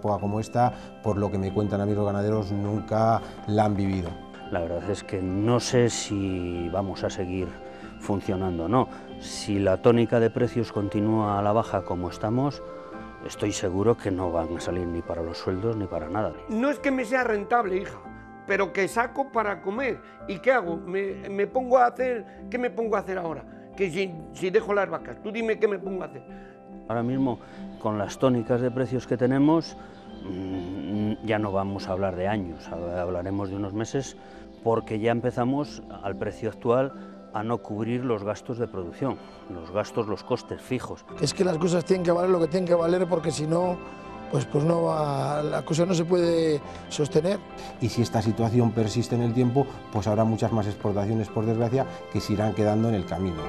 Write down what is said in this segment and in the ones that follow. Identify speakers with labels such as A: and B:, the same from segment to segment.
A: época como esta, por lo que me cuentan a mí los ganaderos, nunca la han vivido.
B: La verdad es que no sé si vamos a seguir funcionando o no. Si la tónica de precios continúa a la baja como estamos, estoy seguro que no van a salir ni para los sueldos ni para nada.
C: No es que me sea rentable, hija, pero que saco para comer. ¿Y qué hago? Me, pongo a hacer, ¿qué me pongo a hacer ahora? Que si, si dejo las vacas, tú dime qué me pongo a hacer.
B: Ahora mismo, con las tónicas de precios que tenemos, mm, ya no vamos a hablar de años, hablaremos de unos meses, porque ya empezamos al precio actual a no cubrir los gastos de producción, los gastos, los costes fijos.
D: Es que las cosas tienen que valer lo que tienen que valer porque si no, pues, pues no va, la cosa no se puede sostener.
A: Y si esta situación persiste en el tiempo, pues habrá muchas más exportaciones, por desgracia, que se irán quedando en el camino.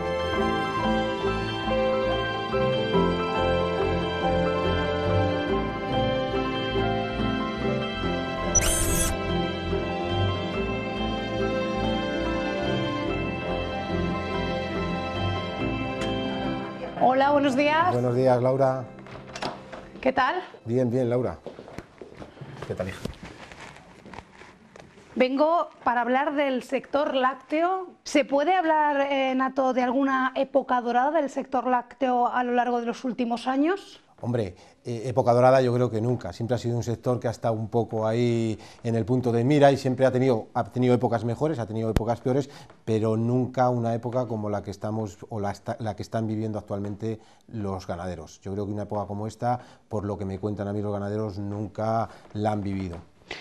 E: Hola, buenos días.
A: Buenos días, Laura.
E: ¿Qué tal?
A: Bien, bien, Laura. ¿Qué tal, hija?
E: Vengo para hablar del sector lácteo. ¿Se puede hablar, eh, Nato, de alguna época dorada del sector lácteo a lo largo de los últimos años?
A: Hombre, eh, época dorada yo creo que nunca. Siempre ha sido un sector que ha estado un poco ahí en el punto de mira y siempre ha tenido, ha tenido épocas mejores, ha tenido épocas peores, pero nunca una época como la que estamos o la, que están viviendo actualmente los ganaderos. Yo creo que una época como esta, por lo que me cuentan a mí los ganaderos, nunca la han vivido.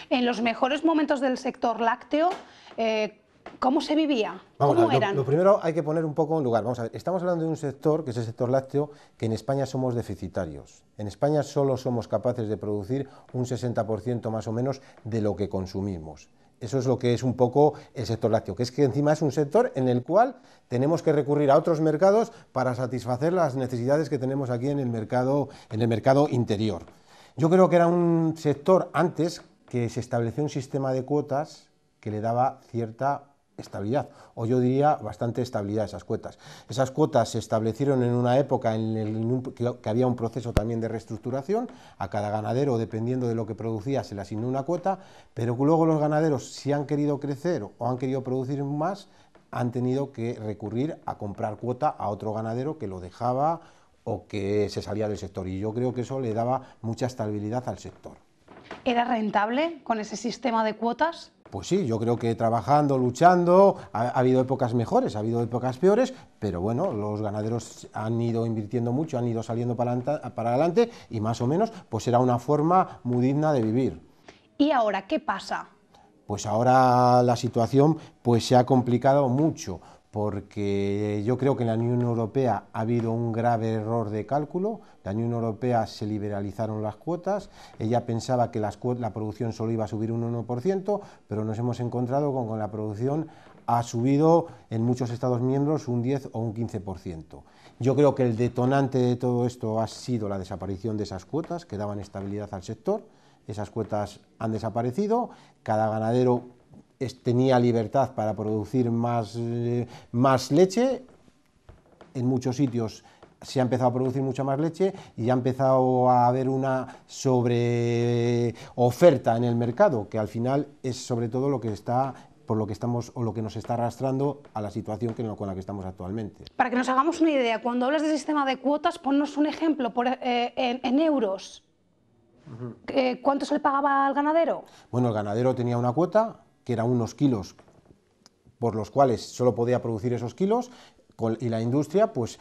E: En los mejores momentos del sector lácteo, eh, ¿Cómo se vivía?
A: ¿Cómo eran? Lo, primero hay que poner un poco en lugar. Vamos a ver, estamos hablando de un sector, que es el sector lácteo, que en España somos deficitarios. En España solo somos capaces de producir un 60% más o menos de lo que consumimos. Eso es lo que es un poco el sector lácteo, que es que encima es un sector en el cual tenemos que recurrir a otros mercados para satisfacer las necesidades que tenemos aquí en el mercado, en el mercado interior. Yo creo que era un sector antes que se estableció un sistema de cuotas que le daba cierta estabilidad, o yo diría bastante estabilidad esas cuotas. Esas cuotas se establecieron en una época en que, que, había un proceso también de reestructuración, a cada ganadero, dependiendo de lo que producía, se le asignó una cuota, pero luego los ganaderos, si han querido crecer o han querido producir más, han tenido que recurrir a comprar cuota a otro ganadero que lo dejaba o que se salía del sector, y yo creo que eso le daba mucha estabilidad al sector.
E: ¿Era rentable con ese sistema de cuotas?
A: Pues sí, yo creo que trabajando, luchando, ha, habido épocas mejores, ha habido épocas peores, pero bueno, los ganaderos han ido invirtiendo mucho, han ido saliendo para, para adelante y más o menos pues era una forma muy digna de vivir.
E: ¿Y ahora qué pasa?
A: Pues ahora la situación pues se ha complicado mucho porque yo creo que en la Unión Europea ha habido un grave error de cálculo. La Unión Europea se liberalizaron las cuotas, ella pensaba que la producción solo iba a subir un 1%, pero nos hemos encontrado con que la producción ha subido en muchos Estados miembros un 10 o un 15%. Yo creo que el detonante de todo esto ha sido la desaparición de esas cuotas que daban estabilidad al sector. Esas cuotas han desaparecido, cada ganadero tenía libertad para producir más, eh, más leche, en muchos sitios se ha empezado a producir mucha más leche y ha empezado a haber una sobre oferta en el mercado, que al final es sobre todo lo que está por lo que estamos o lo que nos está arrastrando a la situación que, con la que estamos actualmente.
E: Para que nos hagamos una idea, cuando hablas de sistema de cuotas, ponnos un ejemplo por, eh, en, euros. Eh, ¿Cuánto se le pagaba al ganadero?
A: Bueno, el ganadero tenía una cuota, que eran unos kilos por los cuales solo podía producir esos kilos, y la industria, pues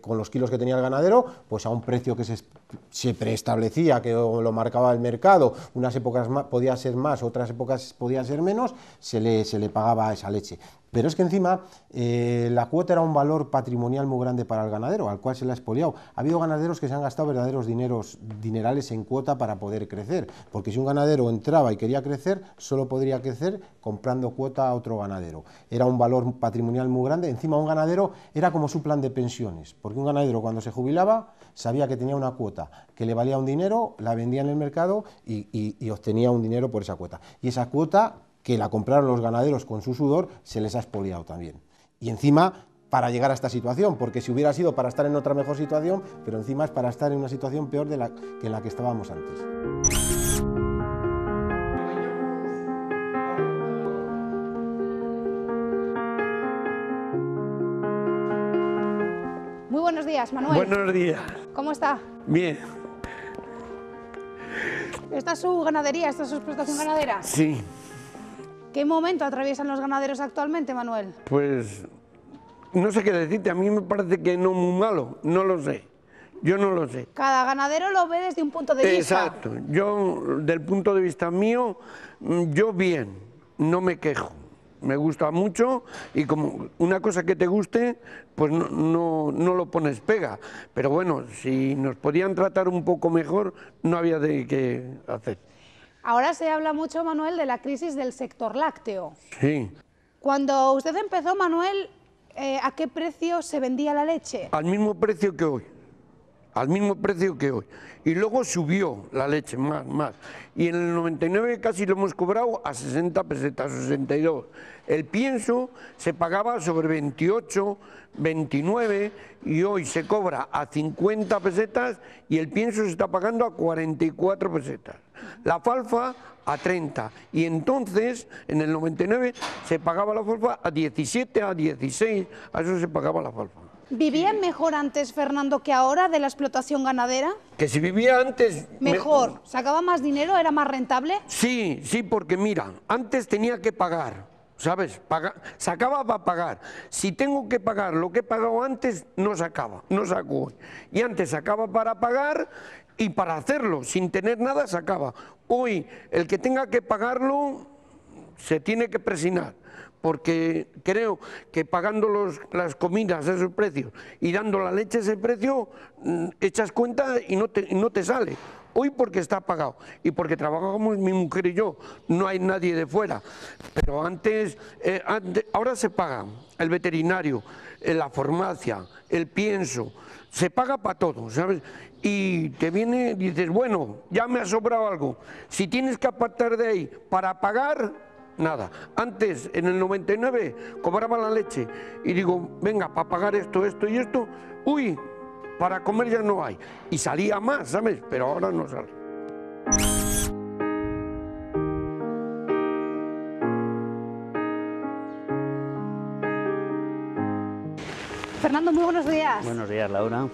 A: con los kilos que tenía el ganadero, pues a un precio que se, preestablecía, que lo marcaba el mercado, unas épocas podía ser más, otras épocas podía ser menos, se le, se le pagaba esa leche. Pero es que encima eh, la cuota era un valor patrimonial muy grande para el ganadero, al cual se le ha expoliado. Ha habido ganaderos que se han gastado verdaderos dineros, dinerales en cuota para poder crecer, porque si un ganadero entraba y quería crecer, solo podría crecer comprando cuota a otro ganadero. Era un valor patrimonial muy grande. Encima un ganadero era como su plan de pensiones, porque un ganadero cuando se jubilaba sabía que tenía una cuota que le valía un dinero, la vendía en el mercado y, y obtenía un dinero por esa cuota. Y esa cuota que la compraron los ganaderos con su sudor, se les ha expoliado también. Y encima para llegar a esta situación, porque si hubiera sido para estar en otra mejor situación, pero encima es para estar en una situación peor de la que en la que estábamos antes.
E: Muy buenos días, Manuel.
C: Buenos días.
E: ¿Cómo está?
C: Bien.
E: ¿Esta es su ganadería? ¿Esta es su explotación ganadera?
C: Sí.
E: ¿Qué momento atraviesan los ganaderos actualmente, Manuel?
C: Pues no sé qué decirte, a mí me parece que no muy malo, no lo sé. Yo no lo sé.
E: Cada ganadero lo ve desde un punto de vista.
C: Exacto. Yo, del punto de vista mío, mm, yo bien, no me quejo. Me gusta mucho y como una cosa que te guste, pues no, no, no lo pones pega. Pero bueno, si nos podían tratar un poco mejor, no había de qué hacer.
E: Ahora se habla mucho, Manuel, de la crisis del sector lácteo.
C: Sí.
E: Cuando usted empezó, Manuel, eh, ¿a qué precio se vendía la leche?
C: Al mismo precio que hoy. Al mismo precio que hoy. Y luego subió la leche más, más. Y en el 99 casi lo hemos cobrado a 60 pesetas, 62. El pienso se pagaba sobre 28, 29 y hoy se cobra a 50 pesetas y el pienso se está pagando a 44 pesetas. La falfa a 30 y entonces en el 99 se pagaba la falfa a 17, a 16, a eso se pagaba la falfa.
E: ¿Vivían mejor antes, Fernando, que ahora de la explotación ganadera?
C: Que si vivía antes... me-
E: Mejor. ¿Sacaba más dinero? ¿Era más rentable?
C: Sí, sí, porque mira, antes tenía que pagar, ¿sabes? Paga- sacaba para pagar. Si tengo que pagar lo que he pagado antes, no sacaba, no saco hoy. Y antes sacaba para pagar y para hacerlo, sin tener nada, sacaba. Hoy, el que tenga que pagarlo, se tiene que presinar. Porque creo que pagando las comidas a esos precios y dando la leche a ese precio, mm, echas cuenta y no te, no te sale. Hoy porque está pagado y porque trabajamos mi mujer y yo, no hay nadie de fuera. Pero antes, eh, ahora se paga el veterinario, eh, la farmacia, el pienso, se paga para todo, ¿sabes? Y te viene, dices, bueno, ya me ha sobrado algo. Si tienes que apartar de ahí para pagar, nada. Antes, en el 99, cobraba la leche y digo, venga, para pagar esto, esto y esto, uy, para comer ya no hay. Y salía más, ¿sabes? Pero ahora no sale.
E: Fernando, muy buenos días.
B: Buenos días, Laura.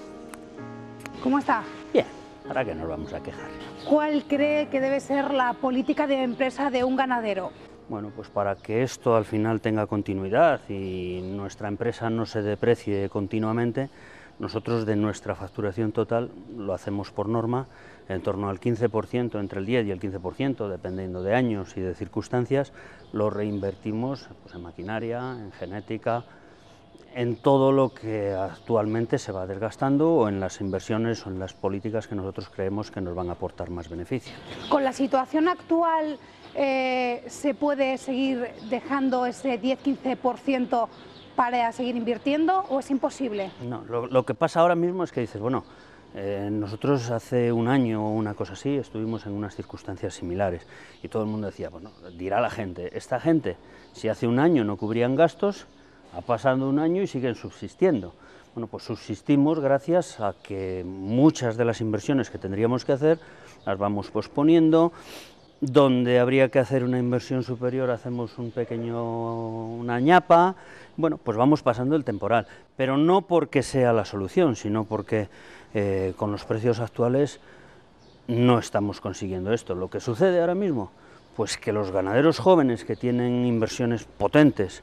E: ¿Cómo está?
B: Bien, ¿para qué nos vamos a quejar?
E: ¿Cuál cree que debe ser la política de empresa de un ganadero?
B: Bueno, pues para que esto al final tenga continuidad y nuestra empresa no se deprecie continuamente, nosotros de nuestra facturación total lo hacemos por norma en torno al 15%, entre el 10 y el 15%, dependiendo de años y de circunstancias, lo reinvertimos pues, en maquinaria, en genética, en todo lo que actualmente se va desgastando o en las inversiones o en las políticas que nosotros creemos que nos van a aportar más beneficio.
E: ¿Con la situación actual eh, se puede seguir dejando ese 10-15% para seguir invirtiendo o es imposible?
B: No, lo, lo que pasa ahora mismo es que dices, bueno, eh, nosotros hace un año o una cosa así estuvimos en unas circunstancias similares y todo el mundo decía, bueno, dirá la gente, esta gente, si hace un año no cubrían gastos, ha pasado un año y siguen subsistiendo. Bueno, pues subsistimos gracias a que muchas de las inversiones que tendríamos que hacer las vamos posponiendo, donde habría que hacer una inversión superior hacemos un pequeño una ñapa, bueno, pues vamos pasando el temporal, pero no porque sea la solución, sino porque eh, con los precios actuales no estamos consiguiendo esto. Lo que sucede ahora mismo, pues que los ganaderos jóvenes que tienen inversiones potentes,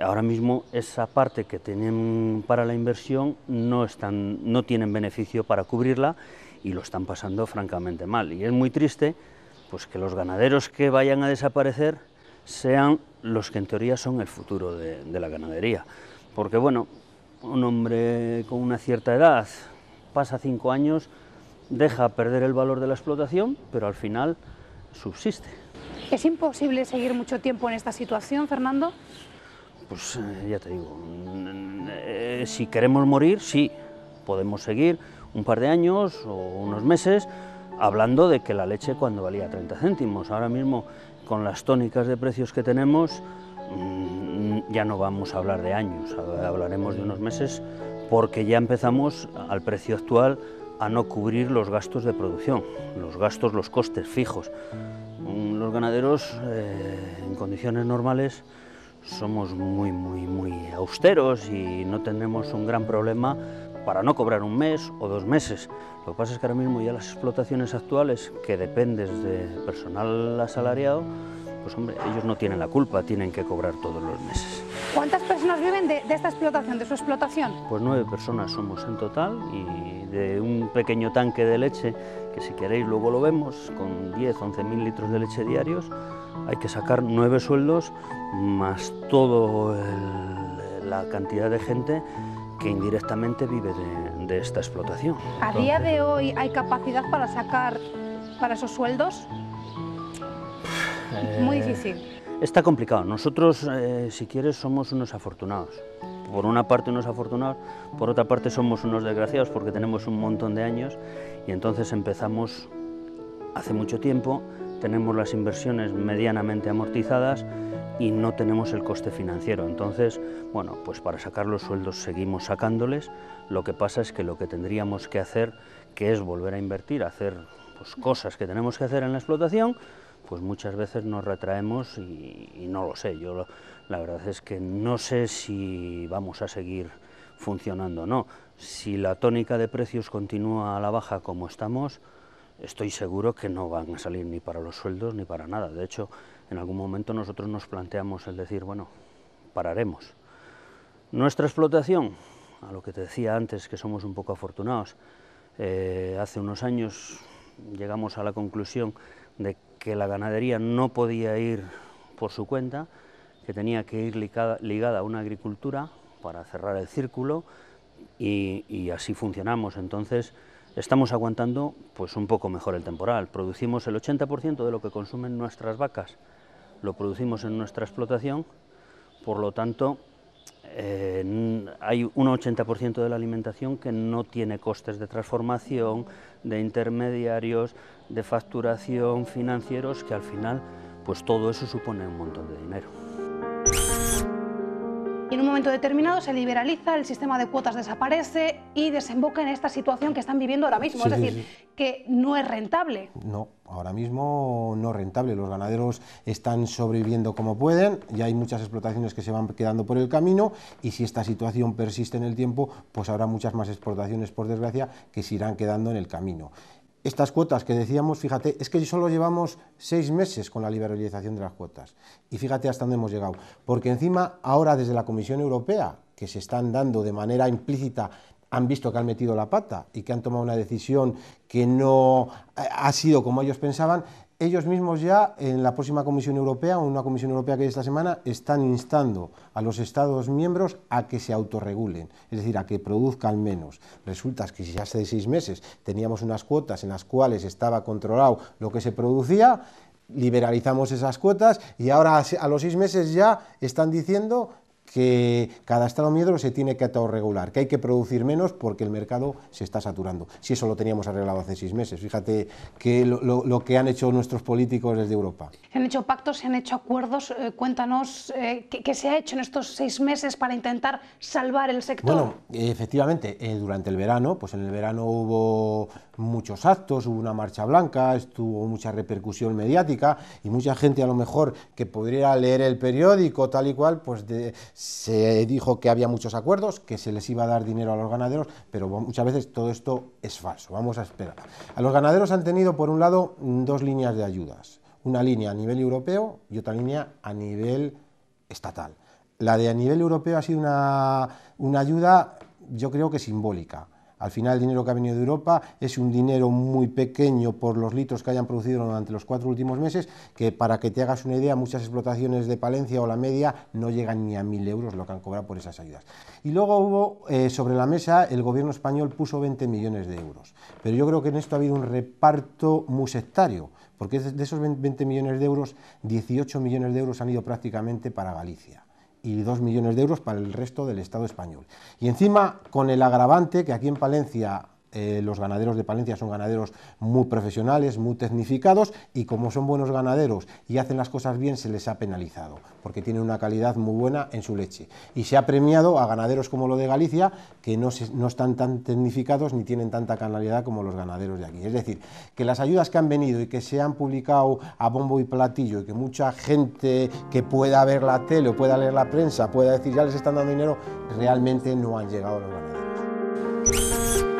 B: ahora mismo esa parte que tienen para la inversión no, están, no tienen beneficio para cubrirla y lo están pasando francamente mal. Y es muy triste pues que los ganaderos que vayan a desaparecer sean los que en teoría son el futuro de, de la ganadería. Porque bueno, un hombre con una cierta edad pasa cinco años, deja perder el valor de la explotación, pero al final subsiste.
E: ¿Es imposible seguir mucho tiempo en esta situación, Fernando?
B: Pues eh, ya te digo, eh, si queremos morir, sí, podemos seguir un par de años o unos meses hablando de que la leche cuando valía 30 céntimos. Ahora mismo, con las tónicas de precios que tenemos, mm, ya no vamos a hablar de años, hablaremos de unos meses, porque ya empezamos al precio actual a no cubrir los gastos de producción, los gastos, los costes fijos. Mm, los ganaderos eh, en condiciones normales somos muy, muy, muy austeros y no tenemos un gran problema para no cobrar un mes o dos meses. Lo que pasa es que ahora mismo ya las explotaciones actuales, que dependes de personal asalariado, pues hombre, ellos no tienen la culpa, tienen que cobrar todos los meses.
E: ¿Cuántas personas viven de, esta explotación, de su explotación?
B: Pues nueve personas somos en total y de un pequeño tanque de leche, que si queréis luego lo vemos, con 10, 11 mil litros de leche diarios, hay que sacar nueve sueldos más toda la cantidad de gente que indirectamente vive de, esta explotación.
E: ¿A día de hoy hay capacidad para sacar para esos sueldos? Muy eh, difícil.
B: Está complicado. Nosotros, eh, si quieres, somos unos afortunados. Por una parte unos afortunados, por otra parte somos unos desgraciados porque tenemos un montón de años y entonces empezamos hace mucho tiempo, tenemos las inversiones medianamente amortizadas y no tenemos el coste financiero. Entonces, bueno, pues para sacar los sueldos seguimos sacándoles. Lo que pasa es que lo que tendríamos que hacer, que es volver a invertir, hacer pues, cosas que tenemos que hacer en la explotación, pues muchas veces nos retraemos y, no lo sé. Yo la verdad es que no sé si vamos a seguir funcionando o no. Si la tónica de precios continúa a la baja como estamos, estoy seguro que no van a salir ni para los sueldos ni para nada. De hecho, en algún momento nosotros nos planteamos el decir, bueno, pararemos. Nuestra explotación, a lo que te decía antes, que somos un poco afortunados, eh, hace unos años llegamos a la conclusión de que la ganadería no podía ir por su cuenta, que tenía que ir ligada, a una agricultura para cerrar el círculo y, y así funcionamos. Entonces, estamos aguantando pues un poco mejor el temporal. Producimos el 80% de lo que consumen nuestras vacas. Lo producimos en nuestra explotación, por lo tanto eh, hay un 80% de la alimentación que no tiene costes de transformación, de intermediarios, de facturación, financieros, que al final pues todo eso supone un montón de dinero
E: en un momento determinado se liberaliza, el sistema de cuotas desaparece y desemboca en esta situación que están viviendo ahora mismo, es decir, que no es rentable.
A: No, ahora mismo no es rentable, los ganaderos están sobreviviendo como pueden, ya hay muchas explotaciones que se van quedando por el camino y si esta situación persiste en el tiempo, pues habrá muchas más explotaciones, por desgracia, que se irán quedando en el camino estas cuotas que decíamos, fíjate, es que solo llevamos seis meses con la liberalización de las cuotas. Y fíjate hasta dónde hemos llegado. Porque encima, ahora desde la Comisión Europea, que se están dando de manera implícita, han visto que han metido la pata y que han tomado una decisión que no ha sido como ellos pensaban, ellos mismos ya en la próxima Comisión Europea, o una Comisión Europea que hay esta semana, están instando a los Estados miembros a que se autorregulen, es decir, a que produzcan menos. Resulta que si hace seis meses teníamos unas cuotas en las cuales estaba controlado lo que se producía, liberalizamos esas cuotas y ahora a los seis meses ya están diciendo que cada Estado miembro se tiene que autorregular, que hay que producir menos porque el mercado se está saturando. Si eso lo teníamos arreglado hace seis meses, fíjate que lo, que han hecho nuestros políticos desde Europa.
E: Se han hecho pactos, se han hecho acuerdos. Eh, cuéntanos eh, ¿qué, se ha hecho en estos seis meses para intentar salvar el sector.
A: Bueno, efectivamente, eh, durante el verano, pues en el verano hubo muchos actos, hubo una marcha blanca, estuvo mucha repercusión mediática y mucha gente a lo mejor que podría leer el periódico tal y cual, pues se dijo que había muchos acuerdos, que se les iba a dar dinero a los ganaderos, pero muchas veces todo esto es falso, vamos a esperar. A los ganaderos han tenido por un lado dos líneas de ayudas, una línea a nivel europeo y otra línea a nivel estatal. La de a nivel europeo ha sido una, una ayuda yo creo que simbólica al final el dinero que ha venido de Europa es un dinero muy pequeño por los litros que hayan producido durante los cuatro últimos meses, que para que te hagas una idea, muchas explotaciones de Palencia o la media no llegan ni a mil euros lo que han cobrado por esas ayudas. Y luego hubo eh, sobre la mesa, el gobierno español puso 20 millones de euros, pero yo creo que en esto ha habido un reparto muy sectario, porque de esos 20 millones de euros, 18 millones de euros han ido prácticamente para Galicia y 2 millones de euros para el resto del Estado español. Y encima, con el agravante que aquí en Palencia eh, los ganaderos de Palencia son ganaderos muy profesionales, muy tecnificados y como son buenos ganaderos y hacen las cosas bien, se les ha penalizado porque tienen una calidad muy buena en su leche. Y se ha premiado a ganaderos como lo de Galicia que no, no están tan tecnificados ni tienen tanta canalidad como los ganaderos de aquí. Es decir, que las ayudas que han venido y que se han publicado a bombo y platillo y que mucha gente que pueda ver la tele o pueda leer la prensa pueda decir ya les están dando dinero, realmente no han llegado a los ganaderos.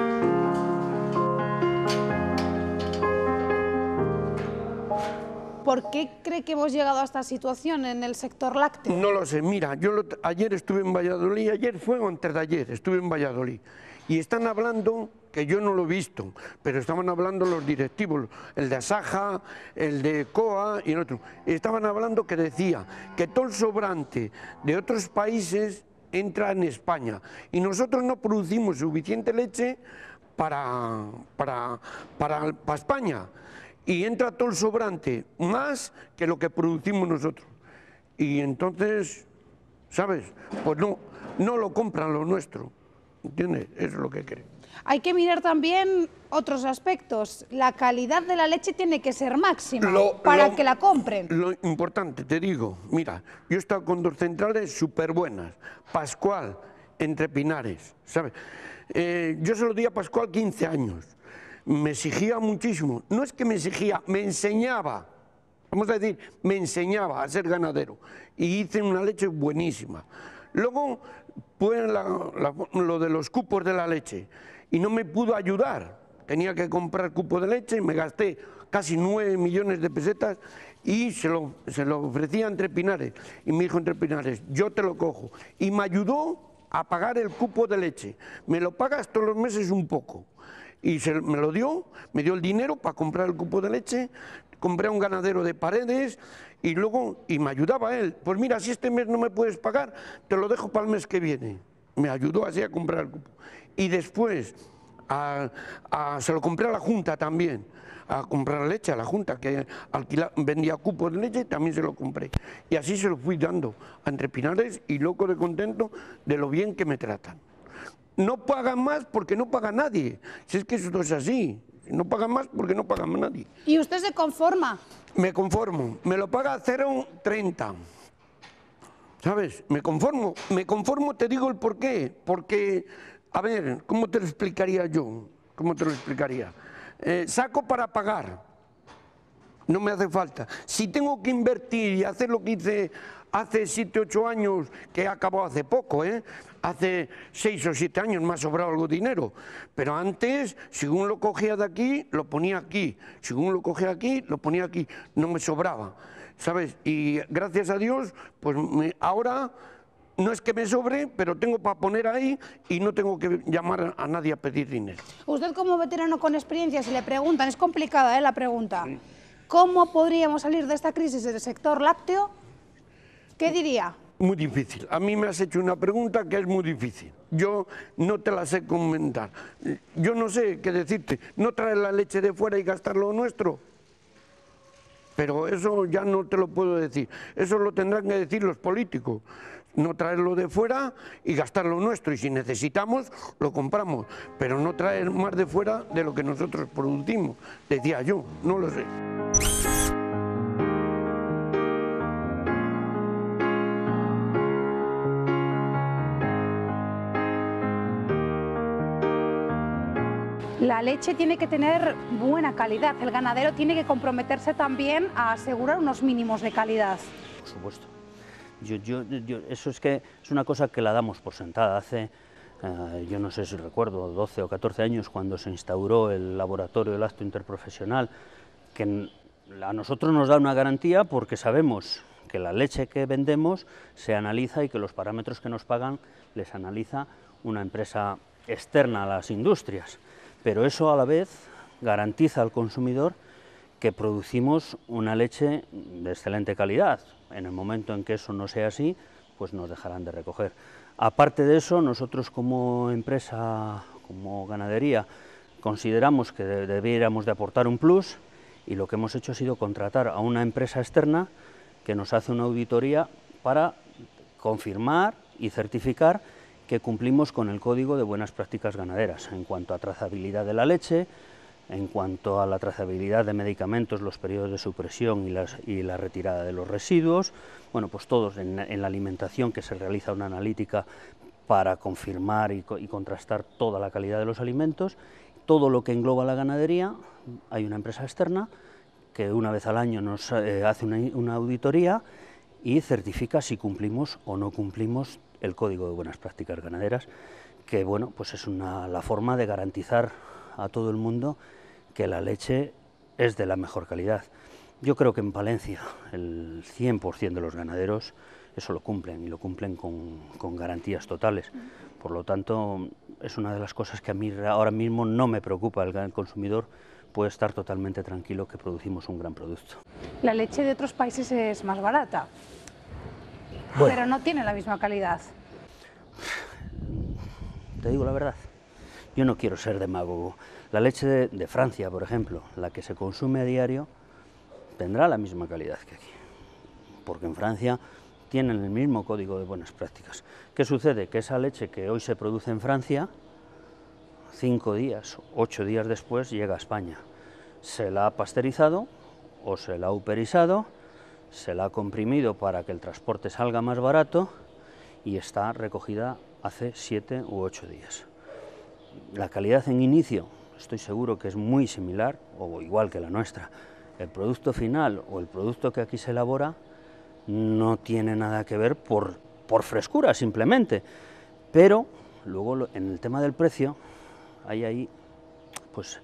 E: ¿Por qué cree que hemos llegado a esta situación en el sector lácteo?
C: No lo sé, mira, yo ayer estuve en Valladolid, ayer fue o antes de ayer, estuve en Valladolid, y están hablando, que yo no lo he visto, pero estaban hablando los directivos, el de Asaja, el de COA y el otro, estaban hablando que decía que todo el sobrante de otros países entra en España. Y nosotros no producimos suficiente leche para, para, para, para España y entra todo el sobrante, más que lo que producimos nosotros. Y entonces, ¿sabes? Pues no, no lo compran lo nuestro, ¿entiendes? Eso es lo que creo.
E: Hay que mirar también otros aspectos. La calidad de la leche tiene que ser máxima para que la compren.
C: Lo importante, te digo, mira, yo he estado con dos centrales súper buenas. Pascual, entre Pinares, ¿sabes? Eh, yo se lo di a Pascual 15 años me exigía muchísimo. No es que me exigía, me enseñaba. Vamos a decir, me enseñaba a ser ganadero. Y hice una leche buenísima. Luego, pues lo de los cupos de la leche. Y no me pudo ayudar. Tenía que comprar cupo de leche, me gasté casi 9 millones de pesetas y se lo, se lo ofrecía entre Pinares. Y me dijo entre Pinares, yo te lo cojo. Y me ayudó a pagar el cupo de leche. Me lo pagas todos los meses un poco y se, me lo dio, me dio el dinero para comprar el cupo de leche, compré a un ganadero de paredes y luego, y me ayudaba él, pues mira, si este mes no me puedes pagar, te lo dejo para el mes que viene. Me ayudó así a comprar el cupo. Y después se lo compré a la Junta también, a comprar leche a la Junta, que vendía cupos de leche, también se lo compré. Y así se lo fui dando a Entre Pinares y loco de contento de lo bien que me tratan no pagan más porque no paga nadie. Si es que eso no es así. No pagan más porque no pagan nadie.
E: ¿Y usted se conforma?
C: Me conformo. Me lo paga 0,30. ¿Sabes? Me conformo. Me conformo, te digo el por qué. Porque, a ver, ¿cómo te lo explicaría yo? ¿Cómo te lo explicaría? Eh, saco para pagar. No me hace falta. Si tengo que invertir y hacer lo que hice hace 7, 8 años, que acabado hace poco, ¿eh? Hace 6 o 7 años me ha sobrado algo de dinero, pero antes, según lo cogía de aquí, lo ponía aquí, según lo cogía aquí, lo ponía aquí, no me sobraba, ¿sabes? Y gracias a Dios, pues ahora no es que me sobre, pero tengo para poner ahí y no tengo que llamar a nadie a pedir dinero.
E: Usted como veterano con experiencia, si le preguntan, es complicada ¿eh? la pregunta, ¿cómo podríamos salir de esta crisis del sector lácteo ¿Qué diría?
C: Muy difícil. A mí me has hecho una pregunta que es muy difícil. Yo no te la sé comentar. Yo no sé qué decirte. No traer la leche de fuera y gastar lo nuestro. Pero eso ya no te lo puedo decir. Eso lo tendrán que decir los políticos. No traerlo de fuera y gastar lo nuestro. Y si necesitamos, lo compramos. Pero no traer más de fuera de lo que nosotros producimos. Decía yo, no lo sé.
E: La leche tiene que tener buena calidad, el ganadero tiene que comprometerse también a asegurar unos mínimos de calidad.
B: Por supuesto. eso es que es una cosa que la damos por sentada. Hace, eh, yo no sé si recuerdo, 12 o 14 años cuando se instauró el laboratorio del acto interprofesional, que a nosotros nos da una garantía porque sabemos que la leche que vendemos se analiza y que los parámetros que nos pagan les analiza una empresa externa a las industrias pero eso a la vez garantiza al consumidor que producimos una leche de excelente calidad. En el momento en que eso no sea así, pues nos dejarán de recoger. Aparte de eso, nosotros como empresa, como ganadería, consideramos que debiéramos de aportar un plus y lo que hemos hecho ha sido contratar a una empresa externa que nos hace una auditoría para confirmar y certificar que cumplimos con el Código de Buenas Prácticas Ganaderas. En cuanto a trazabilidad de la leche, en cuanto a la trazabilidad de medicamentos, los periodos de supresión y, la retirada de los residuos, bueno, pues todos en, la alimentación que se realiza una analítica para confirmar y, contrastar toda la calidad de los alimentos, todo lo que engloba la ganadería, hay una empresa externa que una vez al año nos eh, hace una, auditoría y certifica si cumplimos o no cumplimos el Código de Buenas Prácticas Ganaderas, que bueno, pues es la forma de garantizar a todo el mundo que la leche es de la mejor calidad. Yo creo que en Palencia el 100% de los ganaderos eso lo cumplen y lo cumplen con, garantías totales. Por lo tanto, es una de las cosas que a mí ahora mismo no me preocupa. El gran consumidor puede estar totalmente tranquilo que producimos un gran producto.
E: La leche de otros países es más barata, pero no tiene la misma calidad.
B: Te digo la verdad, yo no quiero ser demagogo. La leche de, Francia, por ejemplo, la que se consume a diario, tendrá la misma calidad que aquí. Porque en Francia tienen el mismo código de buenas prácticas. ¿Qué sucede? Que esa leche que hoy se produce en Francia, cinco días, ocho días después llega a España. Se la ha pasteurizado o se la ha uperizado, se la ha comprimido para que el transporte salga más barato y está recogida hace siete u ocho días. La calidad en inicio estoy seguro que es muy similar o igual que la nuestra. El producto final o el producto que aquí se elabora no tiene nada que ver por, por frescura simplemente, pero luego en el tema del precio hay ahí pues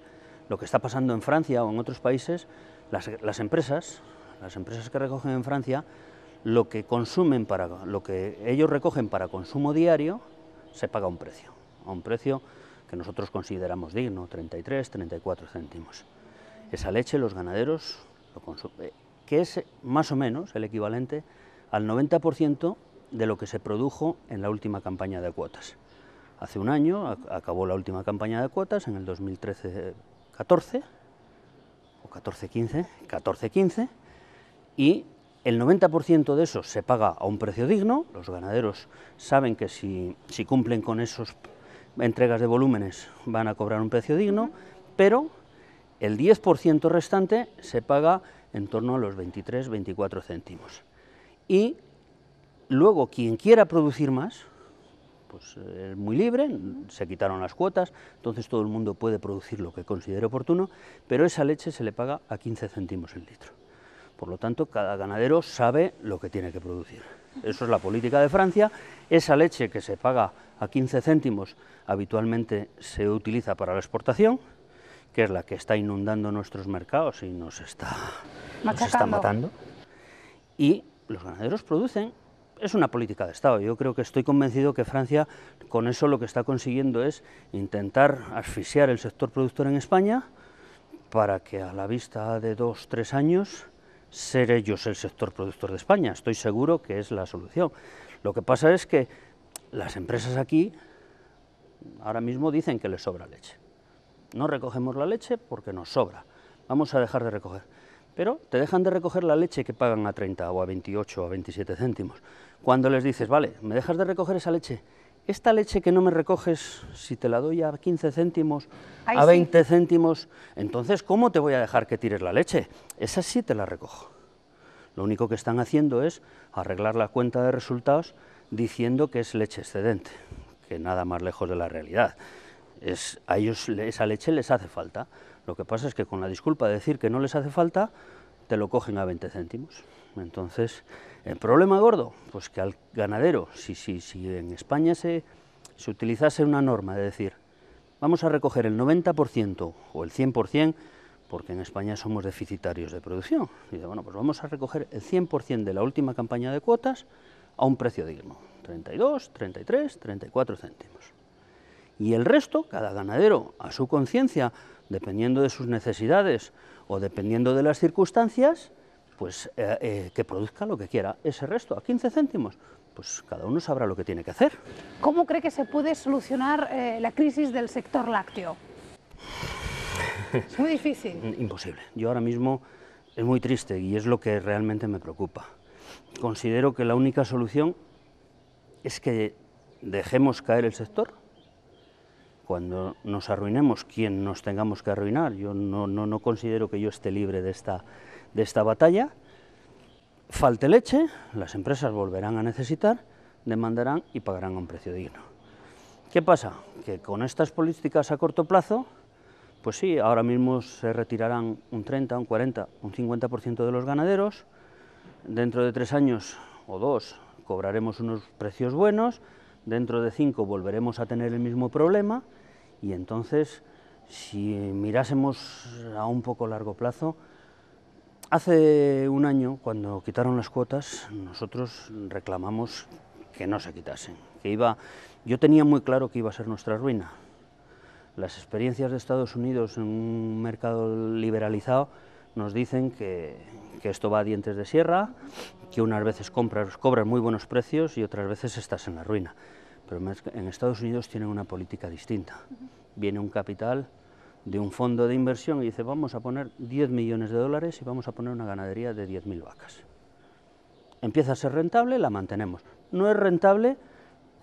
B: lo que está pasando en Francia o en otros países, las, las empresas, las empresas que recogen en Francia, lo que consumen para lo que ellos recogen para consumo diario se paga un precio, a un precio que nosotros consideramos digno, 33, 34 céntimos. Esa leche los ganaderos lo consumen, eh, que es más o menos el equivalente al 90% de lo que se produjo en la última campaña de cuotas. Hace un año acabó la última campaña de cuotas, en el 2013-14, o 14-15, 14-15, y el 90% de eso se paga a un precio digno, los ganaderos saben que si, si cumplen con esos entregas de volúmenes van a cobrar un precio digno, pero el 10% restante se paga en torno a los 23-24 céntimos. Y luego quien quiera producir más, pues es muy libre, se quitaron las cuotas, entonces todo el mundo puede producir lo que considere oportuno, pero esa leche se le paga a 15 céntimos el litro. Por lo tanto, cada ganadero sabe lo que tiene que producir. Eso es la política de Francia. Esa leche que se paga a 15 céntimos habitualmente se utiliza para la exportación, que es la que está inundando nuestros mercados y nos está, está matando. Y los ganaderos producen. Es una política de Estado. Yo creo que estoy convencido que Francia con eso lo que está consiguiendo es intentar asfixiar el sector productor en España para que a la vista de dos, tres años ser ellos el sector productor de España. Estoy seguro que es la solución. Lo que pasa es que las empresas aquí ahora mismo dicen que les sobra leche. No recogemos la leche porque nos sobra. Vamos a dejar de recoger. Pero te dejan de recoger la leche que pagan a 30 o a 28 o a 27 céntimos. Cuando les dices, vale, me dejas de recoger esa leche, esta leche que no me recoges, si te la doy a 15 céntimos, a 20 céntimos, entonces ¿cómo te voy a dejar que tires la leche? Esa sí te la recojo. Lo único que están haciendo es arreglar la cuenta de resultados diciendo que es leche excedente, que nada más lejos de la realidad. Es, a ellos esa leche les hace falta. Lo que pasa es que con la disculpa de decir que no les hace falta, te lo cogen a 20 céntimos. Entonces, ¿el problema gordo? Pues que al ganadero, si, si, si en España se, se utilizase una norma de decir, vamos a recoger el 90% o el 100%, porque en España somos deficitarios de producción. Y dice, bueno, pues vamos a recoger el 100% de la última campaña de cuotas a un precio digno, 32, 33, 34 céntimos. Y el resto, cada ganadero a su conciencia, dependiendo de sus necesidades o dependiendo de las circunstancias, pues eh, eh, que produzca lo que quiera. Ese resto, a 15 céntimos, pues cada uno sabrá lo que tiene que hacer.
E: ¿Cómo cree que se puede solucionar eh, la crisis del sector lácteo? es muy difícil.
B: Imposible. Yo ahora mismo es muy triste y es lo que realmente me preocupa. Considero que la única solución es que dejemos caer el sector, cuando nos arruinemos, quien nos tengamos que arruinar, yo no, no, no considero que yo esté libre de esta, de esta batalla, falte leche, las empresas volverán a necesitar, demandarán y pagarán a un precio digno. ¿Qué pasa? Que con estas políticas a corto plazo, pues sí, ahora mismo se retirarán un 30, un 40, un 50% de los ganaderos, dentro de tres años o dos cobraremos unos precios buenos, dentro de cinco volveremos a tener el mismo problema y entonces, si mirásemos a un poco largo plazo, hace un año, cuando quitaron las cuotas, nosotros reclamamos que no se quitasen, que iba, yo tenía muy claro que iba a ser nuestra ruina. Las experiencias de Estados Unidos en un mercado liberalizado nos dicen que, que esto va a dientes de sierra, que unas veces compras, cobras muy buenos precios y otras veces estás en la ruina. Pero en Estados Unidos tienen una política distinta. Viene un capital de un fondo de inversión y dice vamos a poner 10 millones de dólares y vamos a poner una ganadería de 10.000 vacas. Empieza a ser rentable, la mantenemos. No es rentable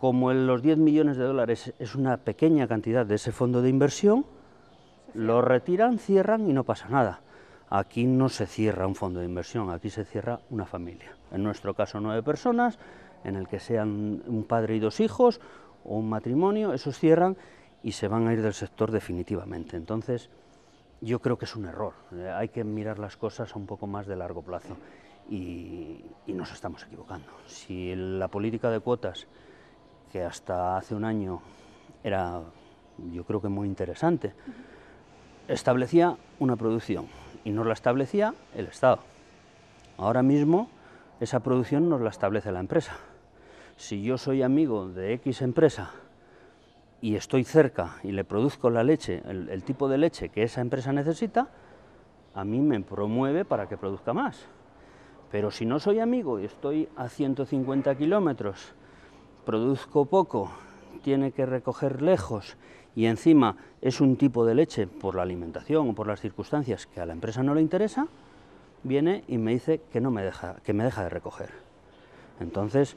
B: como en los 10 millones de dólares es una pequeña cantidad de ese fondo de inversión, lo retiran, cierran y no pasa nada. Aquí no se cierra un fondo de inversión, aquí se cierra una familia. En nuestro caso nueve personas, en el que sean un padre y dos hijos o un matrimonio, esos cierran y se van a ir del sector definitivamente. Entonces, yo creo que es un error. Eh, hay que mirar las cosas un poco más de largo plazo y, y nos estamos equivocando. Si la política de cuotas, que hasta hace un año era, yo creo que muy interesante, establecía una producción y nos la establecía el Estado. Ahora mismo esa producción nos la establece la empresa. Si yo soy amigo de X empresa y estoy cerca y le produzco la leche, el, tipo de leche que esa empresa necesita, a mí me promueve para que produzca más. Pero si no soy amigo y estoy a 150 kilómetros, produzco poco, tiene que recoger lejos y encima es un tipo de leche por la alimentación o por las circunstancias que a la empresa no le interesa, viene y me dice que no me deja, que me deja de recoger. Entonces,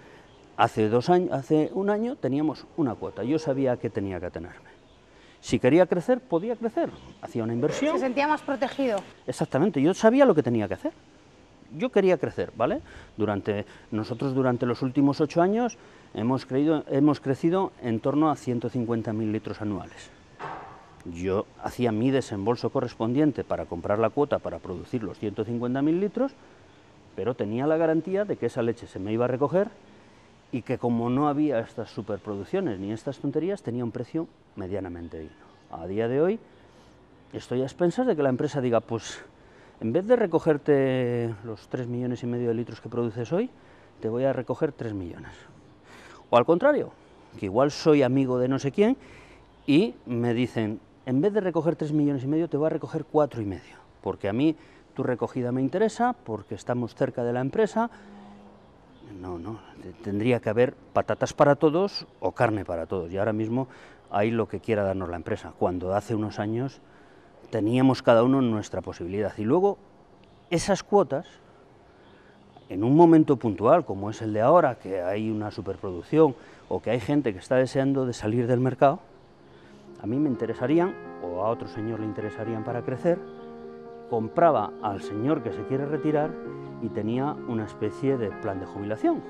B: hace dos años, hace un año teníamos una cuota, yo sabía que tenía que tenerme. Si quería crecer, podía crecer, hacía una inversión.
E: Se sentía más protegido.
B: Exactamente, yo sabía lo que tenía que hacer. Yo quería crecer, ¿vale? Durante, nosotros durante los últimos ocho años hemos, creído, hemos crecido en torno a 150.000 litros anuales. Yo hacía mi desembolso correspondiente para comprar la cuota para producir los 150.000 litros, pero tenía la garantía de que esa leche se me iba a recoger y que como no había estas superproducciones ni estas tonterías, tenía un precio medianamente digno. A día de hoy estoy a expensas de que la empresa diga, pues en vez de recogerte los 3 millones y medio de litros que produces hoy, te voy a recoger 3 millones. O al contrario, que igual soy amigo de no sé quién y me dicen, en vez de recoger 3 millones y medio, te voy a recoger 4 y medio, porque a mí tu recogida me interesa, porque estamos cerca de la empresa. No, no, tendría que haber patatas para todos o carne para todos, y ahora mismo hay lo que quiera darnos la empresa, cuando hace unos años teníamos cada uno nuestra posibilidad. Y luego, esas cuotas, en un momento puntual como es el de ahora, que hay una superproducción o que hay gente que está deseando de salir del mercado, a mí me interesarían, o a otro señor le interesarían para crecer, compraba al señor que se quiere retirar y tenía una especie de plan de jubilación.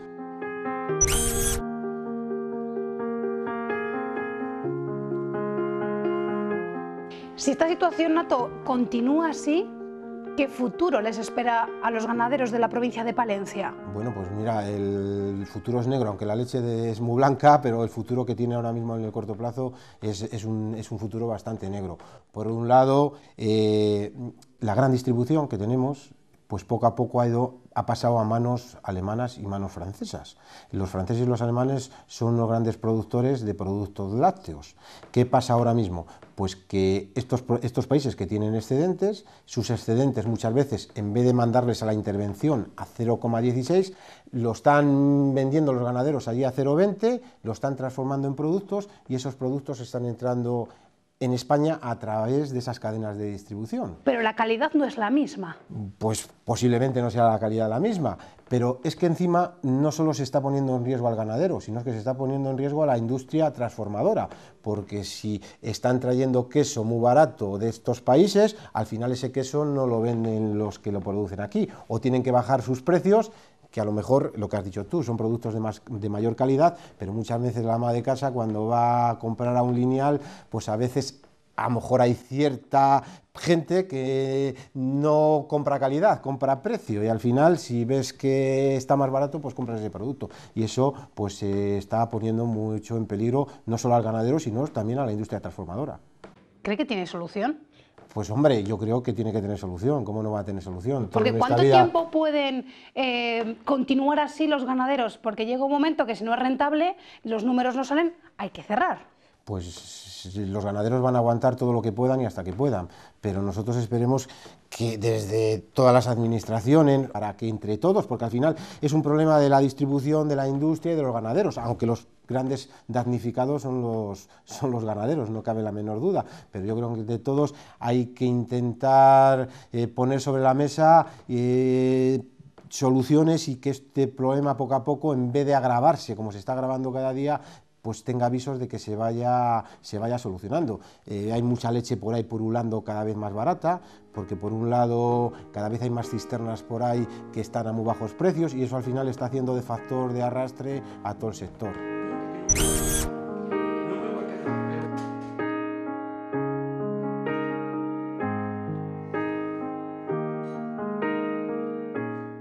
E: Si esta situación, Nato, continúa así, ¿Qué futuro les espera a los ganaderos de la provincia de Palencia?
A: Bueno, pues mira, el futuro es negro, aunque la leche es muy blanca, pero el futuro que tiene ahora mismo en el corto plazo es, un, futuro bastante negro. Por un lado, eh, la gran distribución que tenemos, pues poco a poco ha, pasado a manos alemanas y manos francesas. Los franceses y los alemanes son los grandes productores de productos lácteos. ¿Qué pasa ahora mismo? Pues que estos, estos países que tienen excedentes, sus excedentes muchas veces, en vez de mandarles a la intervención a 0,16, lo están vendiendo los ganaderos allí a 0,20, lo están transformando en productos y esos productos están entrando en España a través de esas cadenas de distribución.
E: Pero la calidad no es la misma.
A: Pues posiblemente no sea la calidad la misma, Pero es que encima no solo se está poniendo en riesgo al ganadero, sino que se está poniendo en riesgo a la industria transformadora, porque si están trayendo queso muy barato de estos países, al final ese queso no lo venden los que lo producen aquí, o tienen que bajar sus precios que a lo mejor, lo que has dicho tú, son productos de, más, de mayor calidad, pero muchas veces la ama de casa cuando va a comprar a un lineal, pues a veces a lo mejor hay cierta gente que no compra calidad, compra precio y al final si ves que está más barato pues compras ese producto y eso pues se está poniendo mucho en peligro no solo al ganadero sino también a la industria transformadora.
E: ¿Cree que tiene solución?
A: Pues hombre, yo creo que tiene que tener solución. ¿Cómo no va a tener solución?
E: Porque ¿cuánto tiempo pueden eh, continuar así los ganaderos? Porque llega un momento que si no es rentable, los números no salen, hay que cerrar
A: pues los ganaderos van a aguantar todo lo que puedan y hasta que puedan, pero nosotros esperemos que desde todas las administraciones, para que entre todos, porque al final es un problema de la distribución de la industria y de los ganaderos, aunque los grandes damnificados son los, son los ganaderos, no cabe la menor duda, pero yo creo que de todos hay que intentar eh, poner sobre la mesa eh, soluciones y que este problema poco a poco, en vez de agravarse, como se está agravando cada día, pues tenga avisos de que se vaya, se vaya solucionando. Eh, hay mucha leche por ahí purulando cada vez más barata, porque por un lado cada vez hay más cisternas por ahí que están a muy bajos precios y eso al final está haciendo de factor de arrastre a todo el sector.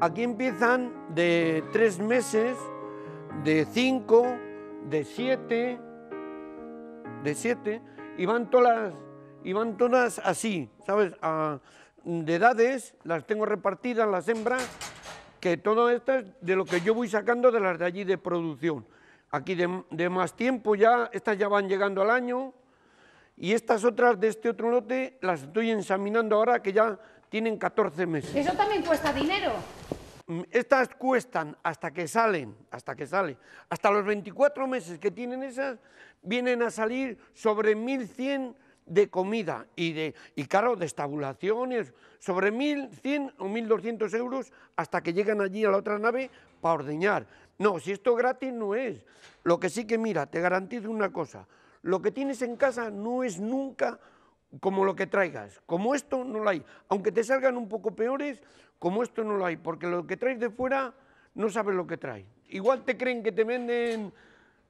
C: Aquí empiezan de tres meses, de cinco, de siete, de siete, y van todas, y van todas así, ¿sabes? de edades, las tengo repartidas, las hembras, que todo esto es de lo que yo voy sacando de las de allí de producción. Aquí de, de más tiempo ya, estas ya van llegando al año, y estas otras de este otro lote las estoy examinando ahora que ya tienen 14 meses.
E: ¿Eso también cuesta dinero?
C: Mm, estas cuestan hasta que salen, hasta que salen, hasta los 24 meses que tienen esas, vienen a salir sobre 1.100 de comida y, de, y claro, de estabulaciones, sobre 1.100 o 1.200 euros hasta que llegan allí a la otra nave para ordeñar. No, si esto gratis no es. Lo que sí que mira, te garantizo una cosa, lo que tienes en casa no es nunca como lo que traigas. Como esto no lo hay. Aunque te salgan un poco peores, como esto no lo hay. Porque lo que traes de fuera no sabes lo que trae. Igual te creen que te venden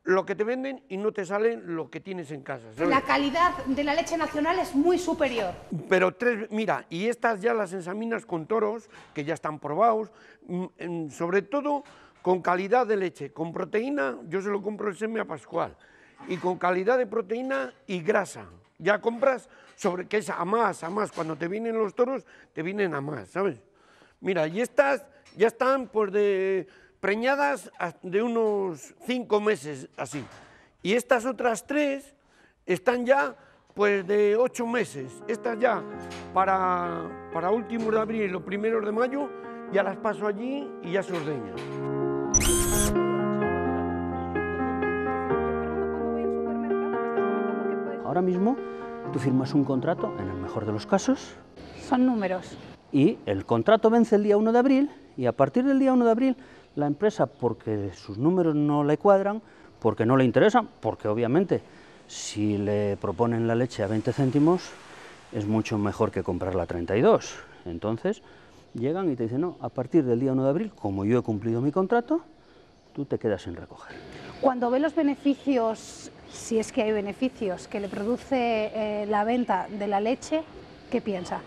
C: lo que te venden y no te sale lo que tienes en casa.
E: La calidad de la leche nacional es muy superior.
C: Pero tres, mira, y estas ya las ensaminas con toros, que ya están probados, mm, sobre todo con calidad de leche, con proteína, yo se lo compro el semi a Pascual, y con calidad de proteína y grasa. Ya compras sobre que es a más, a más. Cuando te vienen los toros, te vienen a más, ¿sabes? Mira, y estas ya están pues de preñadas de unos cinco meses así. Y estas otras tres están ya pues de ocho meses. Estas ya para, para últimos de abril y los primeros de mayo ya las paso allí y ya se ordeñan.
B: Ahora mismo Tú firmas un contrato, en el mejor de los casos.
E: Son números.
B: Y el contrato vence el día 1 de abril y a partir del día 1 de abril la empresa, porque sus números no le cuadran, porque no le interesan, porque obviamente si le proponen la leche a 20 céntimos es mucho mejor que comprarla a 32. Entonces llegan y te dicen, no, a partir del día 1 de abril, como yo he cumplido mi contrato, tú te quedas sin recoger.
E: Cuando ve los beneficios si es que hay beneficios que le produce eh, la venta de la leche, ¿qué piensa?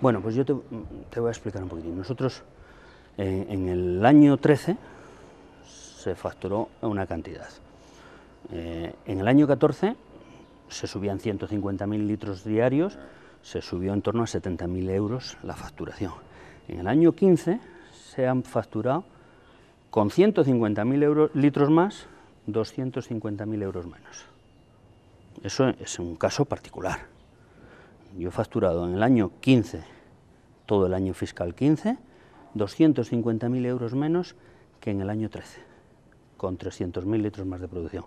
B: Bueno, pues yo te, voy a explicar un poquitín. Nosotros eh, en el año 13 se facturó una cantidad. Eh, en el año 14 se subían 150.000 litros diarios, se subió en torno a 70.000 euros la facturación. En el año 15 se han facturado con 150.000 litros más 250.000 euros menos. Eso es un caso particular. Yo he facturado en el año 15, todo el año fiscal 15, 250.000 euros menos que en el año 13, con 300.000 litros más de producción.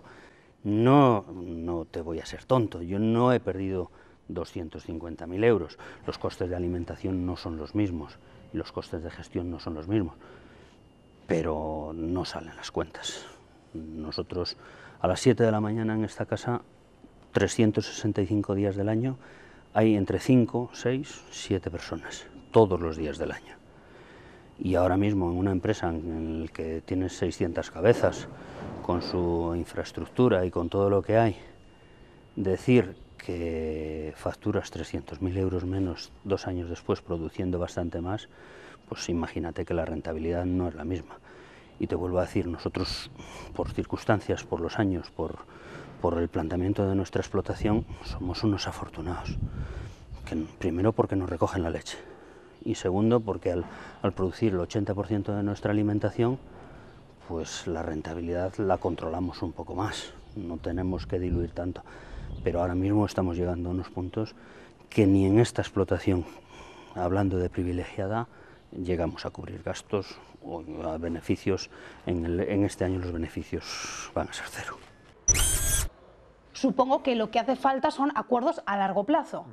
B: No, no te voy a ser tonto, yo no he perdido 250.000 euros. Los costes de alimentación no son los mismos y los costes de gestión no son los mismos. pero no salen las cuentas. Nosotros a las 7 de la mañana en esta casa, 365 días del año, hay entre 5, 6, 7 personas, todos los días del año. Y ahora mismo en una empresa en la que tienes 600 cabezas, con su infraestructura y con todo lo que hay, decir que facturas 300.000 euros menos dos años después produciendo bastante más, pues imagínate que la rentabilidad no es la misma. Y te vuelvo a decir, nosotros por circunstancias, por los años, por, por el planteamiento de nuestra explotación, somos unos afortunados. Primero porque nos recogen la leche y segundo porque al, producir el 80% de nuestra alimentación, pues la rentabilidad la controlamos un poco más, no tenemos que diluir tanto. Pero ahora mismo estamos llegando a unos puntos que ni en esta explotación, hablando de privilegiada, llegamos a cubrir gastos o a beneficios. En este año los beneficios van a ser cero.
E: Supongo que lo que hace falta son acuerdos a largo plazo.